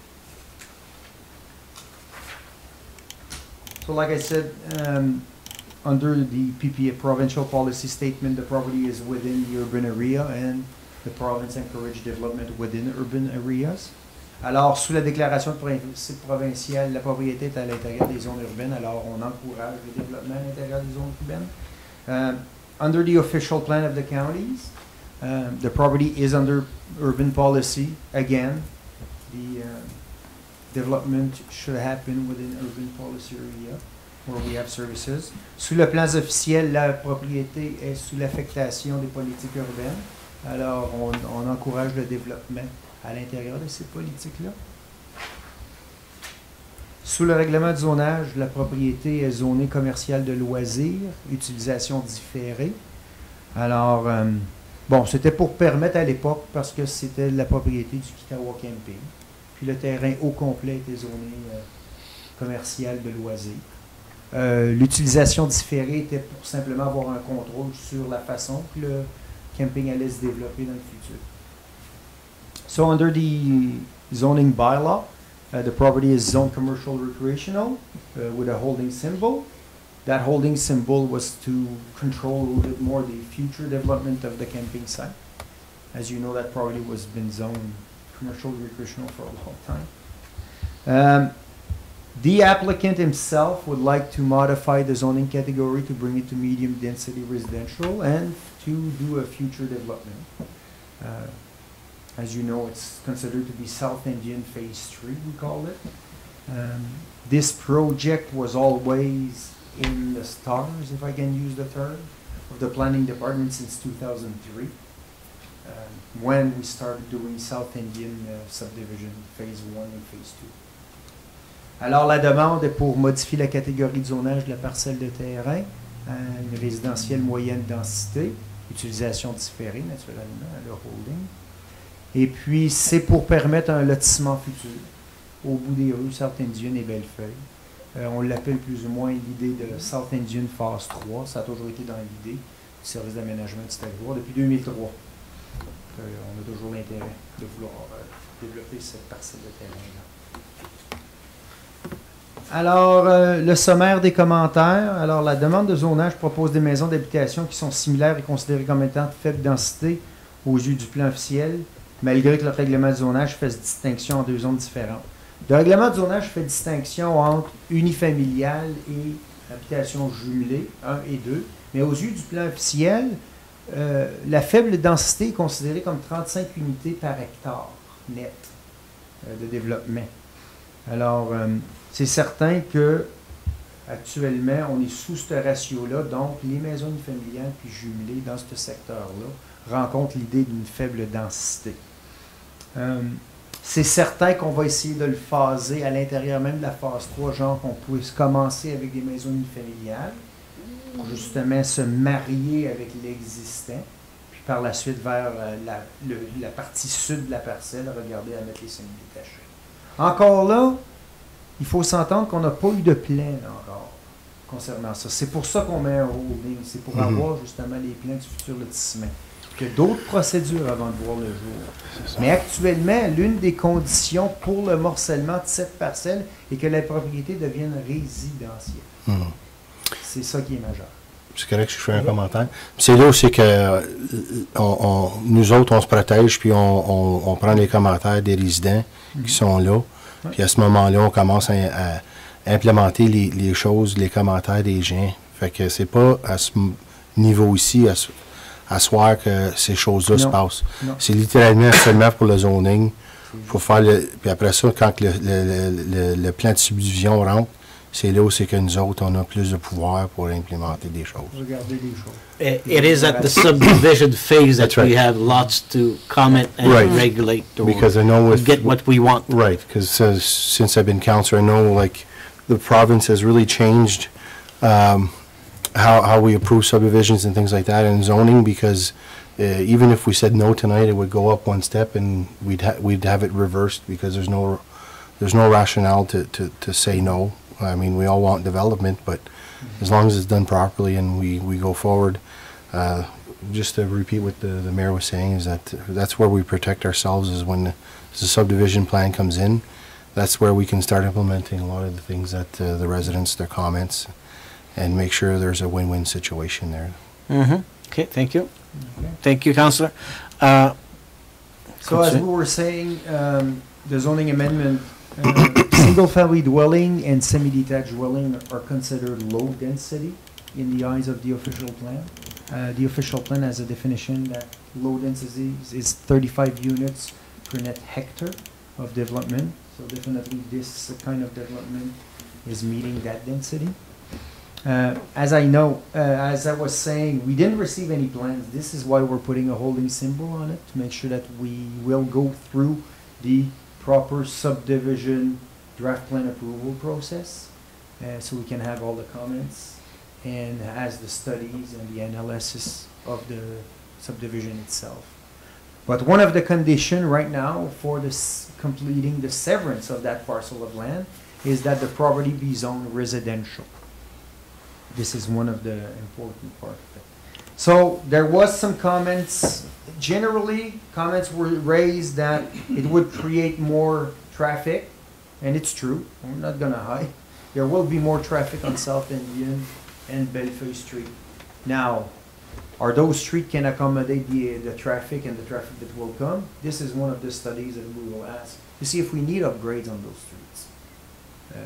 So like I said, um, under the PPA provincial policy statement, the property is within the urban area and the province encourage development within urban areas. Alors, sous la déclaration de principe provincial, la propriété est à l'intérieur des zones urbaines, alors on encourage le développement à l'intérieur des zones urbaines. Um, under the official plan of the counties, um, the property is under urban policy. Again, the um, development should happen within urban policy area where we services. Sous le plan officiel, la propriété est sous l'affectation des politiques urbaines. Alors, on, on encourage le développement à l'intérieur de ces politiques-là. Sous le règlement de zonage, la propriété est zonée commerciale de loisirs, utilisation différée. Alors, euh, bon, c'était pour permettre à l'époque, parce que c'était la propriété du Kitawa Camping. Puis le terrain au complet était zoné euh, commercial de loisirs. Euh, L'utilisation différée était pour simplement avoir un contrôle sur la façon que le camping allait se développer dans le futur. So under the zoning bylaw, uh, the property is zone commercial recreational uh, with a holding symbol. That holding symbol was to control a little bit more the future development of the camping site. As you know, that property was been zoned commercial recreational for a long time. Um, the applicant himself would like to modify the zoning category to bring it to medium density residential and to do a future development. Uh, as you know, it's considered to be South Indian Phase 3, we call it. Um, this project was always in the stars, if I can use the term, of the planning department since 2003, um, when we started doing South Indian uh, subdivision Phase 1 and Phase 2. Alors, la demande est pour modifier la catégorie de zonage de la parcelle de terrain à une résidentielle moyenne densité, utilisation différée, naturellement, le holding. Et puis, c'est pour permettre un lotissement futur au bout des rues South Indian et Bellefeuille. Euh, on l'appelle plus ou moins l'idée de South Indian Phase 3. Ça a toujours été dans l'idée du service d'aménagement du territoire depuis 2003. Euh, on a toujours l'intérêt de vouloir euh, développer cette parcelle de terrain-là. Alors, euh, le sommaire des commentaires. Alors, la demande de zonage propose des maisons d'habitation qui sont similaires et considérées comme étant de faible densité aux yeux du plan officiel, malgré que le règlement de zonage fasse distinction en deux zones différentes. Le règlement de zonage fait distinction entre unifamilial et habitation jumelée, 1 et 2, mais aux yeux du plan officiel, euh, la faible densité est considérée comme 35 unités par hectare net euh, de développement. Alors, c'est certain que actuellement, on est sous ce ratio-là, donc les maisons unifamiliales puis jumelées dans ce secteur-là rencontrent l'idée d'une faible densité. Euh, c'est certain qu'on va essayer de le phaser à l'intérieur même de la phase 3, genre qu'on puisse commencer avec des maisons unifamiliales pour justement se marier avec l'existant, puis par la suite vers euh, la, partie sud de la parcelle, regarder à mettre les semi-détachés. Encore là, il faut s'entendre qu'on n'a pas eu de plan encore concernant ça. C'est pour ça qu'on met un holding, c'est pour Mhm. avoir justement les plans du futur lotissement. Il y a d'autres procédures avant de voir le jour. Mais actuellement, l'une des conditions pour le morcellement de cette parcelle est que la propriété devienne résidentielle. Mhm. C'est ça qui est majeur. C'est correct que je fais un commentaire. C'est là aussi que euh, on- on- nous autres, on se protège, puis on, on- on prend les commentaires des résidents qui sont là. Puis à ce moment-là, on commence à, à implémenter les, les choses, les commentaires des gens. Fait que c'est pas à ce niveau ici, à, à soir que ces choses-là se passent. C'est littéralement seulement pour le zoning. faut faire le, puis après ça, quand le, le- le- le- le plan de subdivision rentre, c'est là où c'est que nous autres, on a plus de pouvoir pour implémenter des choses. Regarder les choses. It it is at the subdivision phase that That's right. we have lots to comment and Right. regulate or Because I know with. get what we want. Right, because since I've been counselor, I know like the province has really changed um, how, how we approve subdivisions and things like that and zoning because uh, even if we said no tonight, it would go up one step and we'd ha- we'd have it reversed because there's no there's no rationale to, to, to say no. I mean, we all want development, but as long as it's done properly and we, we go forward, uh, just to repeat what the, the mayor was saying is that that's where we protect ourselves is when the the subdivision plan comes in, that's where we can start implementing a lot of the things that uh, the residents, their comments, and make sure there's a win-win situation there. Mm-hmm. Okay, thank you. Thank you, Counselor. Uh, So as we were saying, um, the zoning amendment, single-family dwelling and semi-detached dwelling are considered low density in the eyes of the official plan. Uh, The official plan has a definition that low density is- is 35 units per net hectare of development. So definitely this kind of development is meeting that density. Uh, As I know, uh, as I was saying, we didn't receive any plans. This is why we're putting a holding symbol on it, to make sure that we will go through the proper subdivision draft plan approval process, uh, so we can have all the comments, and as the studies and the analysis of the subdivision itself. But one of the condition right now for this completing the severance of that parcel of land is that the property be zoned residential. This is one of the important part. So there was some comments, generally, comments were raised that it would create more traffic, and it's true, I'm not gonna hide. There will be more traffic on South Indian and Bellevue Street. Now, are those streets can accommodate the, the traffic and the traffic that will come? This is one of the studies that we will ask, to see if we need upgrades on those streets. Uh,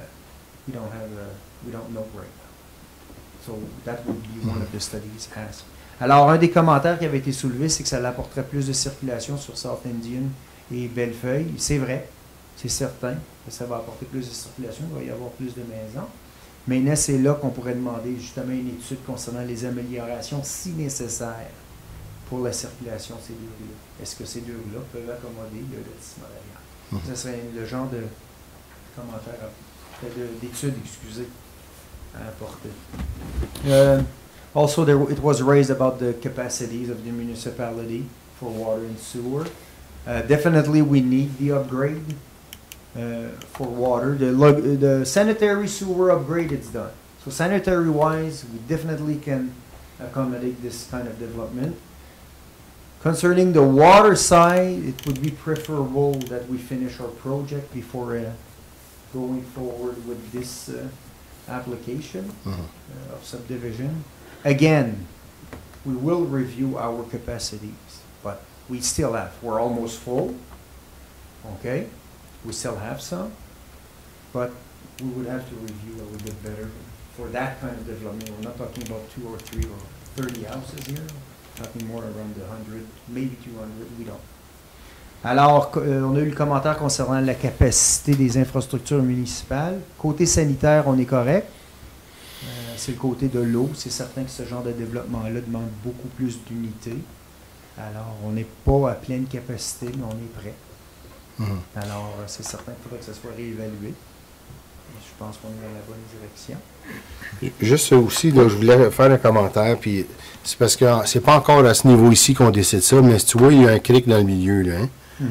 We don't have, uh, we don't know right now. So that would be one of the studies asked. Alors, un des commentaires qui avait été soulevé, c'est que ça apporterait plus de circulation sur South Indian et Bellefeuille. C'est vrai, c'est certain que ça va apporter plus de circulation, il va y avoir plus de maisons. Maintenant, c'est là qu'on pourrait demander justement une étude concernant les améliorations, si nécessaire, pour la circulation de ces deux rues-là. Est-ce que ces deux rues-là peuvent accommoder le lotissement derrière? Ce serait le genre de commentaire, d'étude, excusez, à apporter. Uh, Also, there, it was raised about the capacities of the municipality for water and sewer. Uh, Definitely, we need the upgrade uh, for water. The the sanitary sewer upgrade, it's done. So sanitary-wise, we definitely can accommodate this kind of development. Concerning the water side, it would be preferable that we finish our project before uh, going forward with this uh, application Mhm. uh, of subdivision. Again, we will review our capacities, but we still have, we're almost full, okay? We still have some, but we would have to review a little bit better for that kind of development. We're not talking about two or three or thirty houses here, talking more around the hundred, maybe two hundred, we don't. Alors, euh, on a eu le commentaire concernant la capacité des infrastructures municipales. Côté sanitaire, on est correct. Euh, c'est le côté de l'eau. C'est certain que ce genre de développement-là demande beaucoup plus d'unités. Alors, on n'est pas à pleine capacité, mais on est prêt. Mhm. Alors, euh, c'est certain qu'il faudra que ça soit réévalué. Je pense qu'on est dans la bonne direction. Juste aussi, là, je voulais faire un commentaire, puis c'est parce que c'est pas encore à ce niveau ici qu'on décide ça, mais si tu vois, il y a un cric dans le milieu, là. hein.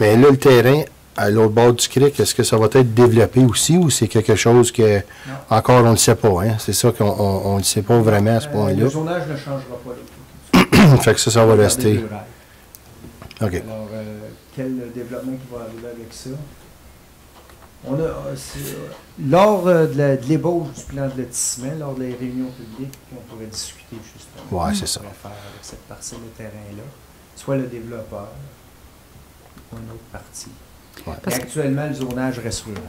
Mais là, le terrain, à l'autre bord du cric, est-ce que ça va être développé aussi ou c'est quelque chose que, encore, on ne sait pas, hein? C'est ça qu'on on ne sait pas vraiment à ce Euh, point-là. le zonage ne changera pas du tout. fait que ça, ça va rester. OK. Alors, euh, quel développement qui va arriver avec ça? On a, euh, euh, lors de l'ébauche du plan de lotissement, lors des réunions publiques, on pourrait discuter justement. Ouais, ce c'est ça. faire avec cette parcelle de terrain-là. Soit le développeur, ou une autre partie. Ouais. Et Parce que- actuellement, le zonage reste rural.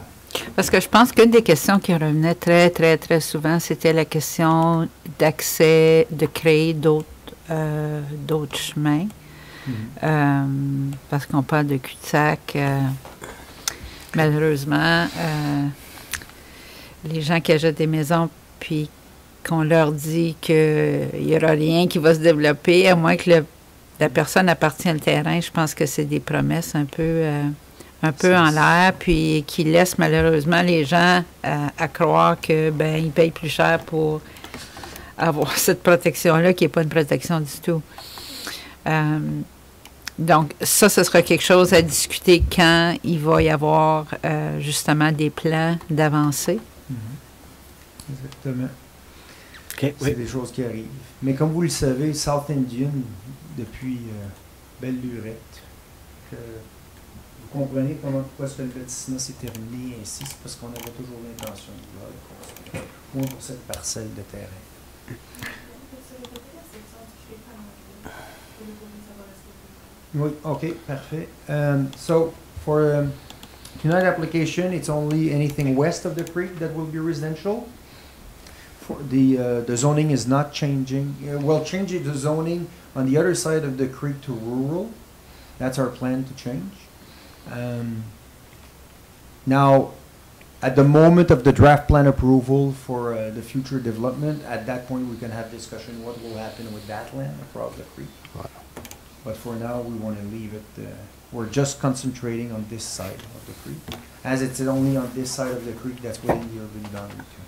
Parce que je pense qu'une des questions qui revenait très, très, très souvent, c'était la question d'accès, de créer d'autres euh, d'autres chemins. Euh, parce qu'on parle de cul-de-sac. euh, malheureusement, euh, les gens qui achètent des maisons, puis qu'on leur dit qu'il n'y aura rien qui va se développer, à moins que le- la personne appartienne au terrain, je pense que c'est des promesses un peu, euh, un peu en l'air, puis qui laissent malheureusement les gens à, à croire que ben ils payent plus cher pour avoir cette protection-là, qui n'est pas une protection du tout. Euh, donc, ça, ce sera quelque chose à discuter quand il va y avoir euh, justement des plans d'avancée. Exactement. OK, C'est oui. des choses qui arrivent. Mais comme vous le savez, South Indian, depuis euh, belle lurette, que comprenez comment pourquoi ce s'est terminé ainsi, c'est parce qu'on avait toujours l'intention de vouloir le construire. Pour cette parcelle de terrain. Oui, okay, perfect. Um, so for um, tonight application, it's only anything west of the creek that will be residential. For the uh, the zoning is not changing. Uh, well, changing the zoning on the other side of the creek to rural. That's our plan to change. Um, now, at the moment of the draft plan approval for uh, the future development, at that point we can have discussion what will happen with that land across the creek. But for now, we want to leave it, uh, we're just concentrating on this side of the creek. As it's only on this side of the creek, that's where the urban boundary to.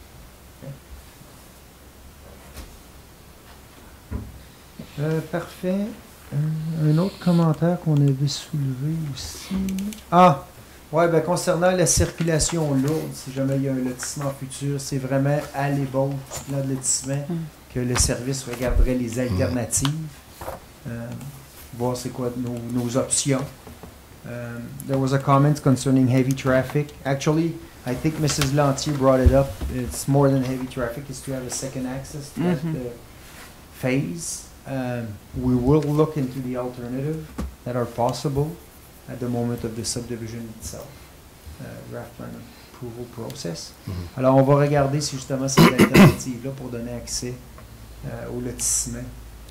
Euh, parfait. Euh, un autre commentaire qu'on avait soulevé aussi. Ah, ouais, ben concernant la circulation lourde, si jamais il y a un lotissement futur, c'est vraiment à l'ébauche du plan de lotissement Mm. que le service regarderait les alternatives, euh, voir c'est quoi nos, nos options. Um, there was a comment concerning heavy traffic. Actually, I think Mrs. Lantier brought it up. It's more than heavy traffic, it's to have a second access to that Mhm. uh, phase. Um, we will look into the alternative that are possible at the moment of the subdivision itself, uh, draft plan approval process. Mhm. Alors, on va regarder si justement cette alternative-là pour donner accès euh, au lotissement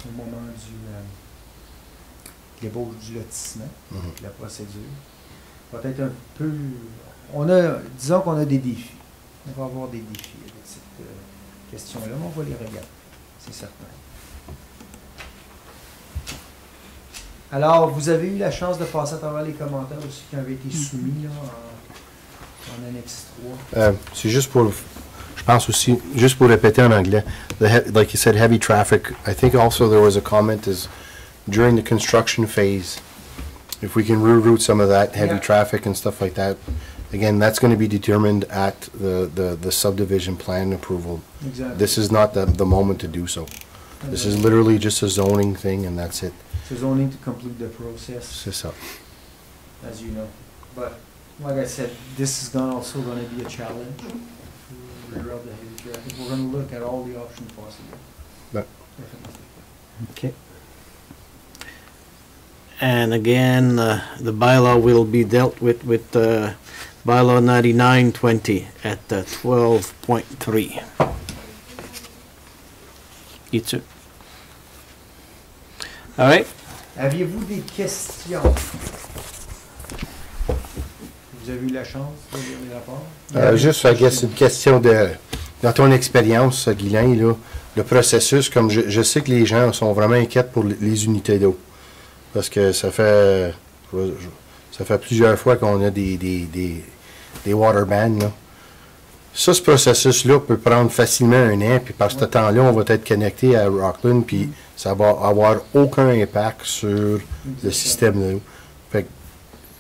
au moment du euh, l'ébauche du lotissement, Mhm. la procédure. Va être un peu. On a, disons qu'on a des défis. On va avoir des défis avec cette euh, question-là, mais on va les regarder, c'est certain. Alors, vous avez eu la chance de passer à travers les commentaires aussi qui avaient été mhm. soumis là, en, en annexe 3. Euh, c'est juste pour, je pense aussi, juste pour répéter en anglais, the like you said, heavy traffic. I think also there was a comment is during the construction phase, if we can reroute some of that heavy Yeah. traffic and stuff like that. Again, that's going to be determined at the, the, the subdivision plan approval. Exactement. This is not the, the moment to do so. This is literally just a zoning thing and that's it. It's only to complete the process. C'est ça. as you know. But like I said, this is gonna also gonna be a challenge. reroute the. We're gonna look at all the options possible. But- Definitely. Okay. And again, uh, the bylaw will be dealt with with uh, bylaw 9920 at uh, 12.3. Itsu. All right. Aviez-vous des questions? Vous avez eu la chance de lire les rapports? Euh, juste, une question de, dans ton expérience, Guylain, le processus, comme je, sais que les gens sont vraiment inquiets pour les, unités d'eau. Parce que ça fait, ça fait plusieurs fois qu'on a des, des, des, water. Ça, ce processus-là peut prendre facilement un an, puis par ce temps-là, on va être connecté à Rockland, puis ça va avoir aucun impact sur le système d'eau. Fait que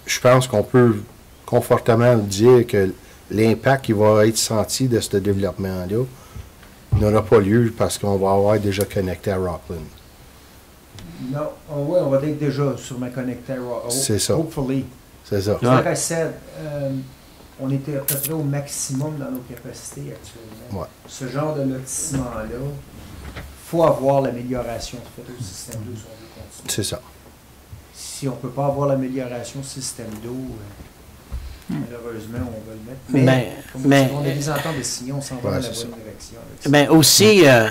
je pense qu'on peut confortablement dire que l'impact qui va être senti de ce développement-là n'aura pas lieu parce qu'on va avoir déjà connecté à Rockland. Non, oh, ouais, on va être déjà sûrement connecté à Ro- oh, C'est ça. Hopefully. C'est ça. Like I said, euh, on était à peu près au maximum dans nos capacités actuellement. Ouais. Ce genre de lotissement-là, faut avoir l'amélioration faite au système d'eau si on veut continuer. C'est ça. Si on ne peut pas avoir l'amélioration du système d'eau, euh, Hmm. malheureusement, on va le mettre. Mais, Mais, comme mais, on a des ententes de signer, on s'en va dans la bonne ça. direction. mais aussi, euh,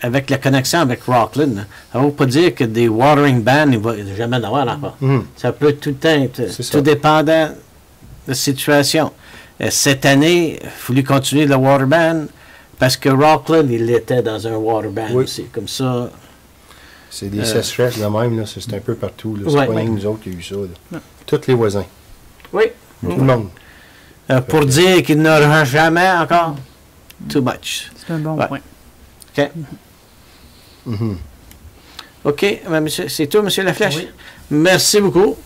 avec la connexion avec Rockland, ça ne veut pas dire que des watering bans, il va jamais en avoir là-bas. Mhm. Ça peut tout le temps être tout dépendant de la situation. Euh, cette année, il a fallu continuer le water ban parce que Rockland, il était dans un water ban Oui. aussi. Comme ça, C'est des Euh, sécheresses de même, là. C'est un peu partout. là. C'est Ouais. pas que nous autres qui a eu ça. Tous les voisins. oui. Tout le monde. Euh, pour dire qu'il n'aura jamais encore too much. C'est un bon Ouais. point. Mhm. OK, ben, monsieur- c'est tout, M. Laflèche? Oui. Merci beaucoup.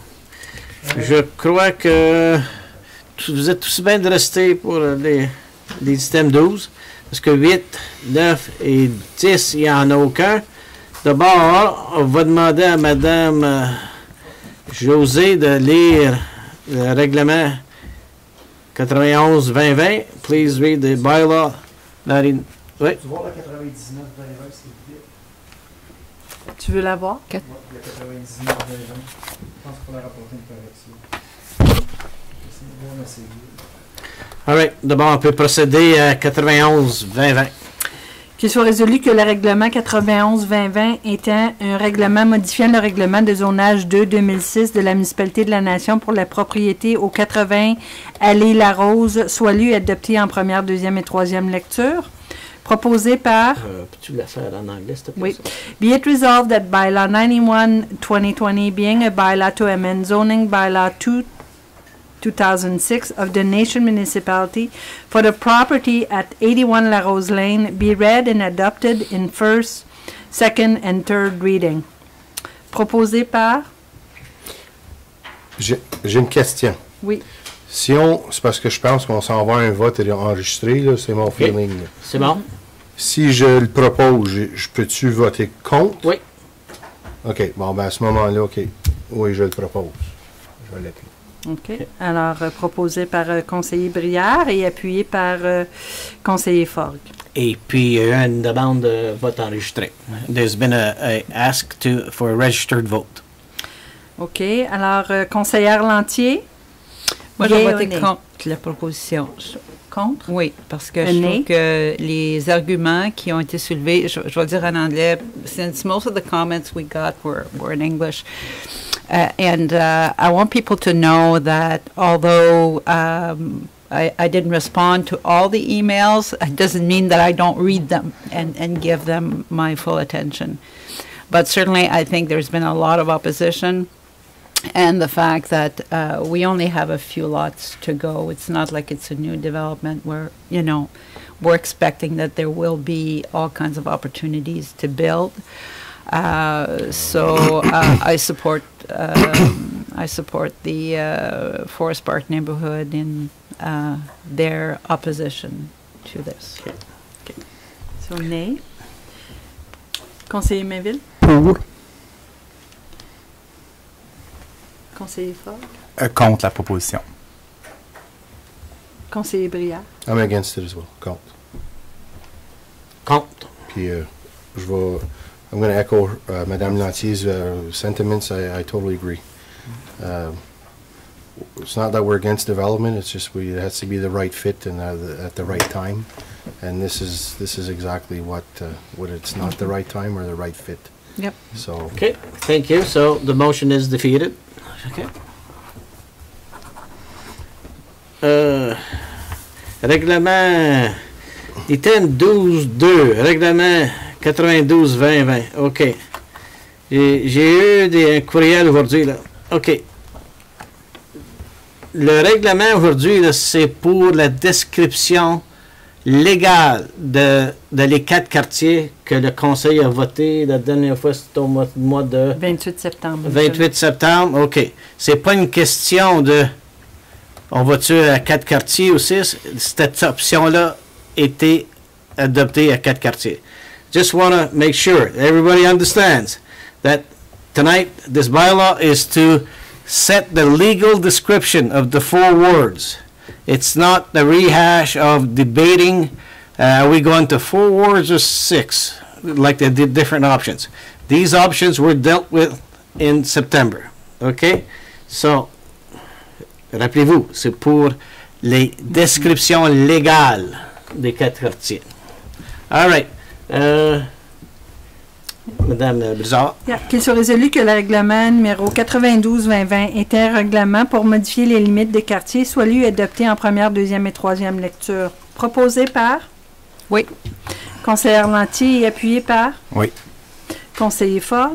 Je crois que vous êtes tous bien de rester pour les, les items 12, parce que 8, 9 et 10, il n'y en a aucun. D'abord, on va demander à Mme euh, José de lire le règlement 91-2020. Please read the bylaw. 19 Oui. Tu vois la 99 20 c'est vite. Tu veux la voir? Ouais, la 99 20 Je pense qu'on a rapporté une correction. All right. D'abord, on peut procéder à 91-2020. Qu'il soit résolu que le règlement 91-2020 étant un règlement modifiant le règlement de zonage 2-2006 de la municipalité de la Nation pour la propriété au 80 Allée La Rose soit lu et adopté en première, deuxième et troisième lecture. Proposé par Euh, Peux-tu la faire en anglais, s'il te plaît? Oui. Be it resolved that bylaw 91-2020 being a bylaw to amend zoning bylaw 2 2006 of the nation municipality for the property at 81 La Rose Lane be read and adopted in first, second and third reading. Proposé par? J'ai une question. Oui. Si on. C'est parce que je pense qu'on s'en va à un vote enregistré, là. C'est mon feeling. C'est bon? Si je le propose, je, je peux-tu voter contre? Oui. OK. Bon, ben à ce moment-là, OK. Oui, je le propose. Je vais l'appuyer. OK. Alors, euh, proposé par euh, conseiller Brière et appuyé par euh, conseiller Forgue. Et puis, il y a eu une demande de vote enregistré. There's been a, a ask to, for a registered vote. OK. Alors, euh, conseillère Lantier? Moi, j'ai voté contre la proposition. Contre? Oui, parce que Un je trouve que les arguments qui ont été soulevés, je, je vais dire en anglais, since most of the comments we got were, were in English. Uh, and uh, I want people to know that although um, I, I didn't respond to all the emails, it doesn't mean that I don't read them and, and give them my full attention. But certainly, I think there's been a lot of opposition and the fact that uh, we only have a few lots to go. It's not like it's a new development where, you know, we're expecting that there will be all kinds of opportunities to build. Uh, so uh, I support um, I support the uh, Forest Park neighborhood in uh, their opposition to this. So nay. Conseiller Mainville. Pour. Conseiller Fogg. Euh, contre la proposition. Conseiller Briard. I'm against it as well. Contre. Contre. Puis, euh, je vais. I'm going to echo uh, Madame Lantier's uh, sentiments. I, I totally agree. Um, it's not that we're against development. It's just we it has to be the right fit and uh, the, at the right time. And this is this is exactly what uh, what it's not the right time or the right fit. Yep. So Okay, thank you. So the motion is defeated. Okay. Euh, règlement item 12-2, règlement 92-2020. OK. J'ai eu des, un courriel aujourd'hui, là. OK. Le règlement aujourd'hui, c'est pour la description légale de, de les quatre quartiers que le conseil a voté la dernière fois, c'était au mois, mois de 28 septembre. 28 septembre. OK. C'est pas une question de on va tuer à quatre quartiers ou six? Cette option-là était adoptée à quatre quartiers. Just want to make sure everybody understands that tonight this bylaw is to set the legal description of the four words. It's not the rehash of debating, uh, we going to four words or six, like did different options. These options were dealt with in September. OK? So, rappelez-vous, c'est pour les descriptions légales des quatre quartiers. All right. Euh, Madame Blizzard. Yeah. Qu'il soit résolu que le règlement numéro 92-2020 est un règlement pour modifier les limites des quartiers, soit lu et adopté en première, deuxième et troisième lecture. Proposé par? Oui. Conseiller Lantier et appuyé par? Oui. Conseiller Ford?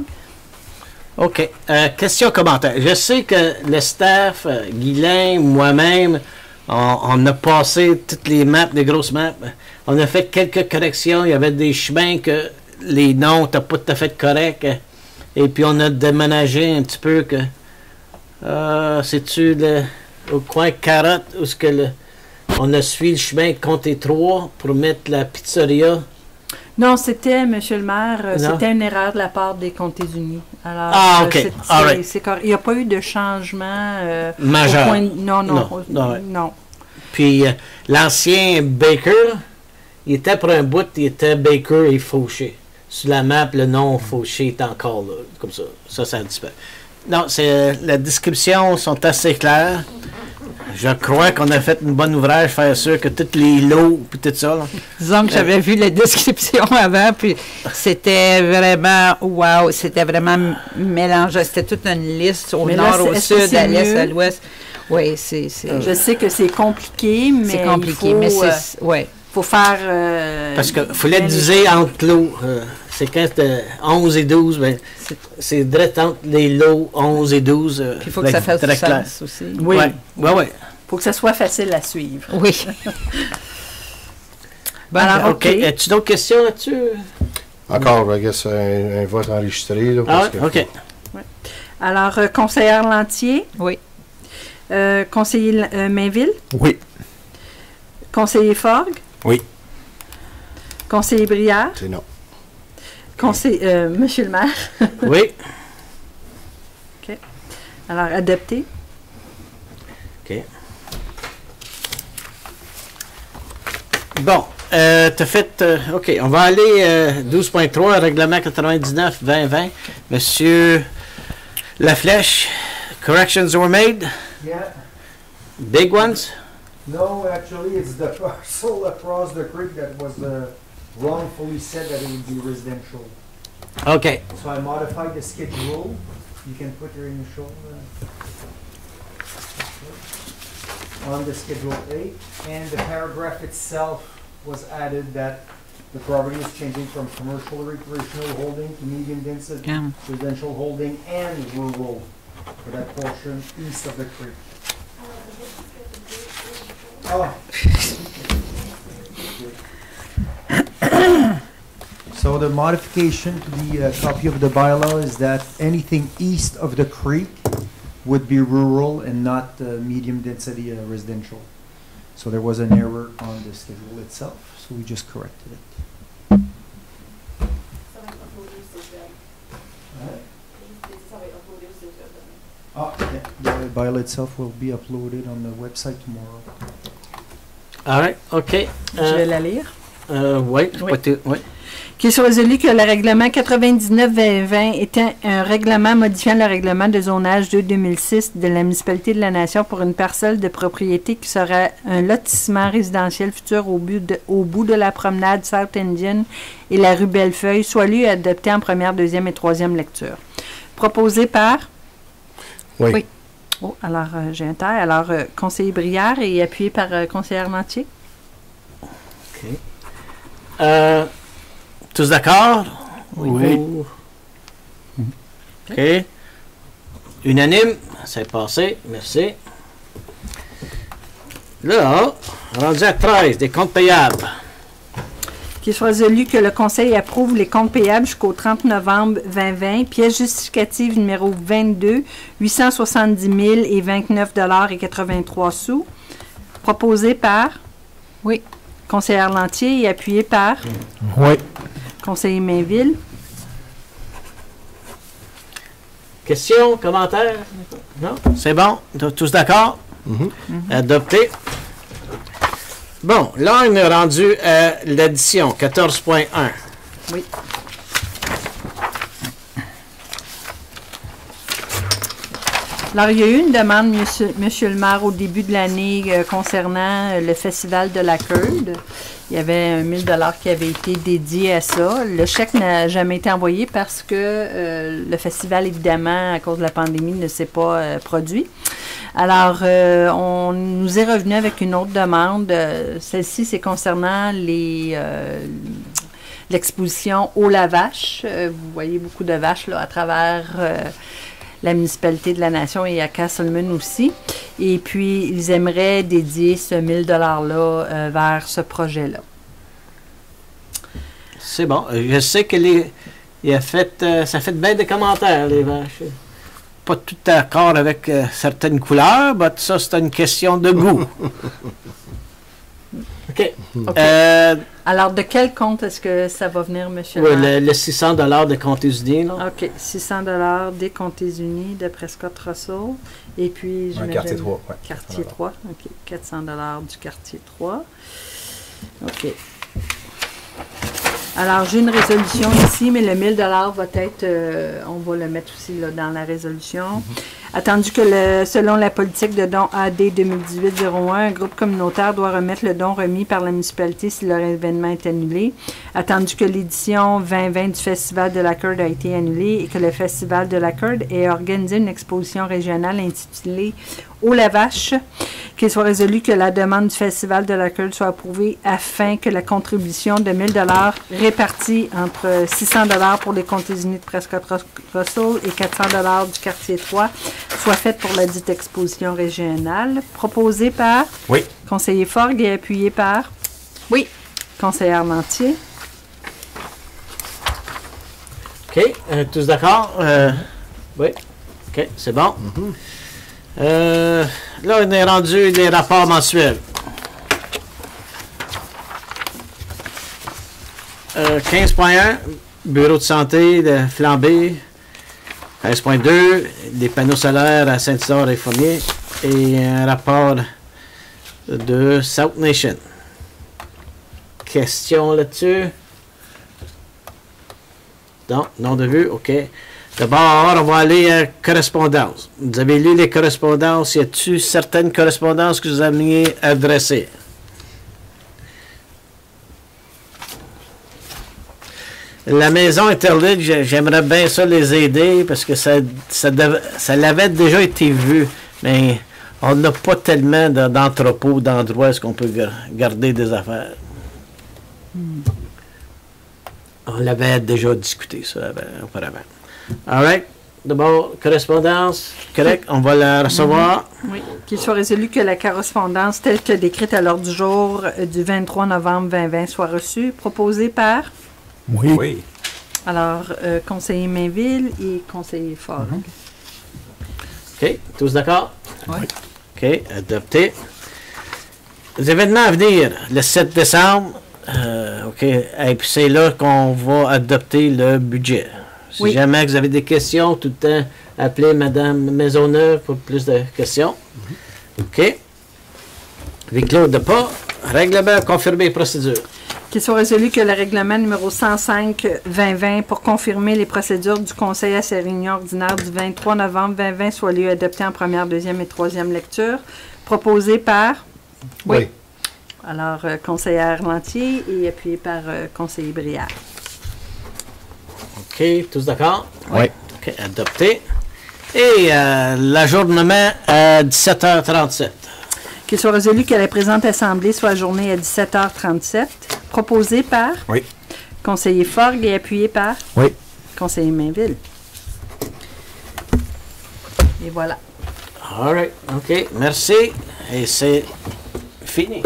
OK. Euh, question, commentaire. Je sais que le staff, euh, Guylain, moi-même, on, on a passé toutes les maps, les grosses maps. On a fait quelques corrections. Il y avait des chemins que les noms n'étaient pas tout à fait corrects. Et puis on a déménagé un petit peu que. Euh, C'est-tu le- au coin Carotte où ce que le, on a suivi le chemin Comté 3 pour mettre la pizzeria? Non, c'était, Monsieur le maire, euh, c'était une erreur de la part des Comtés unis. Alors, Ah, euh, OK. right. Il n'y a pas eu de changement. euh, au Majeur. point de- non, non, Non. Puis euh, l'ancien Baker, il était pour un bout, il était Baker et Fauché. Sur la map, le nom Fauché est encore là, comme ça. Ça, ça a disparu. Non, c'est la description sont assez claires. Je crois qu'on a fait un bon ouvrage, faire sûr que tous les lots puis tout ça. là. Disons que j'avais vu la description avant, puis c'était vraiment, wow, c'était vraiment mélangé. C'était toute une liste au Mais nord, au sud, à l'est, à l'ouest. Oui, c'est Je sais que c'est compliqué, mais c'est compliqué, il faut, mais euh, c'est. ouais. Faut faire... euh, Parce qu'il fallait bien les diviser entre lots. euh, c'est quand c'était 11 et 12, ben, C'est- direct entre les lots 11 et 12. euh, Puis il faut que ça fallait fasse du sens aussi. Oui, Ouais, ouais, ouais. faut que ça soit facile à suivre. Oui. Bon, Alors, OK. OK. As-tu d'autres questions là-dessus? Encore, I guess, un, un vote enregistré. Là, Ah, que- OK. Alors, euh, conseillère Lantier, Oui. euh, conseiller euh, Mainville, Oui. conseiller Forgue, Oui. conseiller Briard, C'est non. conseiller, euh, monsieur le maire? Oui. Alors, adopté. Bon, euh, t'as fait. euh, OK, on va aller euh, 12.3, règlement 99-2020. Monsieur Laflèche, corrections were made? Yeah. Big ones? No, actually, it's the parcel across the creek that was uh, wrongfully said that it would be residential. OK. So I modified the schedule. You can put your initial uh, on the schedule A, and the paragraph itself was added that the property is changing from commercial recreational holding to medium density Um, residential holding and rural for that portion east of the creek. So the modification to the uh, copy of the bylaw is that anything east of the creek would be rural and not uh, medium density uh, residential. So there was an error on the schedule itself, so we just corrected it. Ça va être uploadé au site web. Ça va être uploadé au site web. Ah, yeah, The bylaw itself will be uploaded on the website tomorrow. All right. OK. Je vais Euh, la lire. euh, ouais, Oui. ouais. Qu'il soit résolu que le règlement 99-2020 était un règlement modifiant le règlement de zonage 2-2006 de la municipalité de la Nation pour une parcelle de propriété qui serait un lotissement résidentiel futur au, but de- au bout de la promenade South Indian et la rue Bellefeuille, soit lu et adopté en première, deuxième et troisième lecture. Proposé par... Oui. Oui. Oh, alors, euh, j'ai un taille. Alors, euh, conseiller Brière et appuyé par euh, conseiller Armentier. Euh, tous d'accord? Oui. Ou- OK. Unanime, c'est passé. Merci. Là, rendu à 13, des comptes payables. Qu'il soit résolu que le Conseil approuve les comptes payables jusqu'au 30 novembre 2020, pièce justificative numéro 22, 870 000 et 29 dollars et 83 sous, proposé par? Oui. conseillère Lantier et appuyé par? Oui. conseiller Mainville. Questions, commentaires? Non? C'est bon? Tous d'accord? Mhm. Adopté. Bon, là, on est rendu à l'addition 14.1. Oui. Alors, il y a eu une demande, monsieur, le maire, au début de l'année euh, concernant euh, le festival de la Curd. Il y avait un 1000 dollars qui avait été dédié à ça. Le chèque n'a jamais été envoyé parce que euh, le festival, évidemment, à cause de la pandémie, ne s'est pas produit. Alors, on nous est revenu avec une autre demande. Celle-ci, c'est concernant les l'exposition au la vache. Euh, vous voyez beaucoup de vaches là, à travers la municipalité de la Nation et à Castleman aussi. Et puis, ils aimeraient dédier ce 1000 $-là euh, vers ce projet-là. C'est bon. Je sais que les, il a fait, euh, ça fait bien des commentaires, les vaches. Pas tout d'accord avec euh, certaines couleurs, mais ça, c'est une question de goût. OK. Euh, Alors, de quel compte est-ce que ça va venir, monsieur ouais, le le, le 600 de compte unis, là. OK, 600 des Comtés unis de Prescott Russell. Et puis, Un j'imagine- quartier 3, ouais. Quartier 3, OK. 400 du quartier 3. OK. Alors, j'ai une résolution ici, mais le 1000 va être, euh, on va le mettre aussi là, dans la résolution. Attendu que le- selon la politique de don AD 2018-01, un groupe communautaire doit remettre le don remis par la municipalité si leur événement est annulé. Attendu que l'édition 2020 du Festival de la Curd a été annulée et que le Festival de la Curd ait organisé une exposition régionale intitulée Au la vache, qu'il soit résolu que la demande du Festival de la Curd soit approuvée afin que la contribution de 1000 dollars répartie entre 600 dollars pour les comtés unis de Prescott Rus- Russell et 400 dollars du quartier 3 soit faite pour la dite exposition régionale, proposée par Oui. conseiller Forgue et appuyée par Oui. conseillère Lantier. OK. euh, tous d'accord? Euh, oui. OK, c'est bon? Euh, là, on est rendu des rapports mensuels. Euh, 15.1, bureau de santé de Flambé. 15.2, des panneaux solaires à Saint-Isidore et Fournier. Et un rapport de South Nation. Question là-dessus? Non, non de vue, OK. D'abord, on va aller à correspondance. Vous avez lu les correspondances. Y a-t-il certaines correspondances que vous aimiez adresser? La maison Interlude, j'ai- j'aimerais bien ça les aider parce que ça, ça, ça l'avait déjà été vu, mais on n'a pas tellement de- d'entrepôts, d'endroits où qu'on peut gar- garder des affaires? On l'avait déjà discuté, ça, avant- auparavant. All right. D'abord, correspondance, correct, on va la recevoir. Oui. Qu'il soit résolu que la correspondance telle que décrite à l'ordre du jour du 23 novembre 2020 soit reçue, proposée par, Oui. Oui. alors, euh, conseiller Mainville et conseiller Fort. OK, tous d'accord? Oui. OK, adopté. Les événements à venir, le 7 décembre, euh, OK, et puis c'est là qu'on va adopter le budget. Si Oui. jamais vous avez des questions, tout le temps, appelez Mme Maisonneuve pour plus de questions. OK? Viclos de pas, règlement confirmé procédure. Qu'il soit résolu que le règlement numéro 105-2020 pour confirmer les procédures du Conseil à sa réunion ordinaire du 23 novembre 2020 soit lieu adopté en première, deuxième et troisième lecture, proposé par, Oui. alors, euh, conseillère Lantier et appuyé par euh, conseiller Briard. OK, tous d'accord? Oui. OK, adopté. Et euh, l'ajournement à 17h37. Qu'il soit résolu que la présente Assemblée soit ajournée à 17h37, proposé par Oui. conseiller Forgue et appuyé par Oui. conseiller Mainville. Et voilà. All right, OK, merci. Et c'est fini.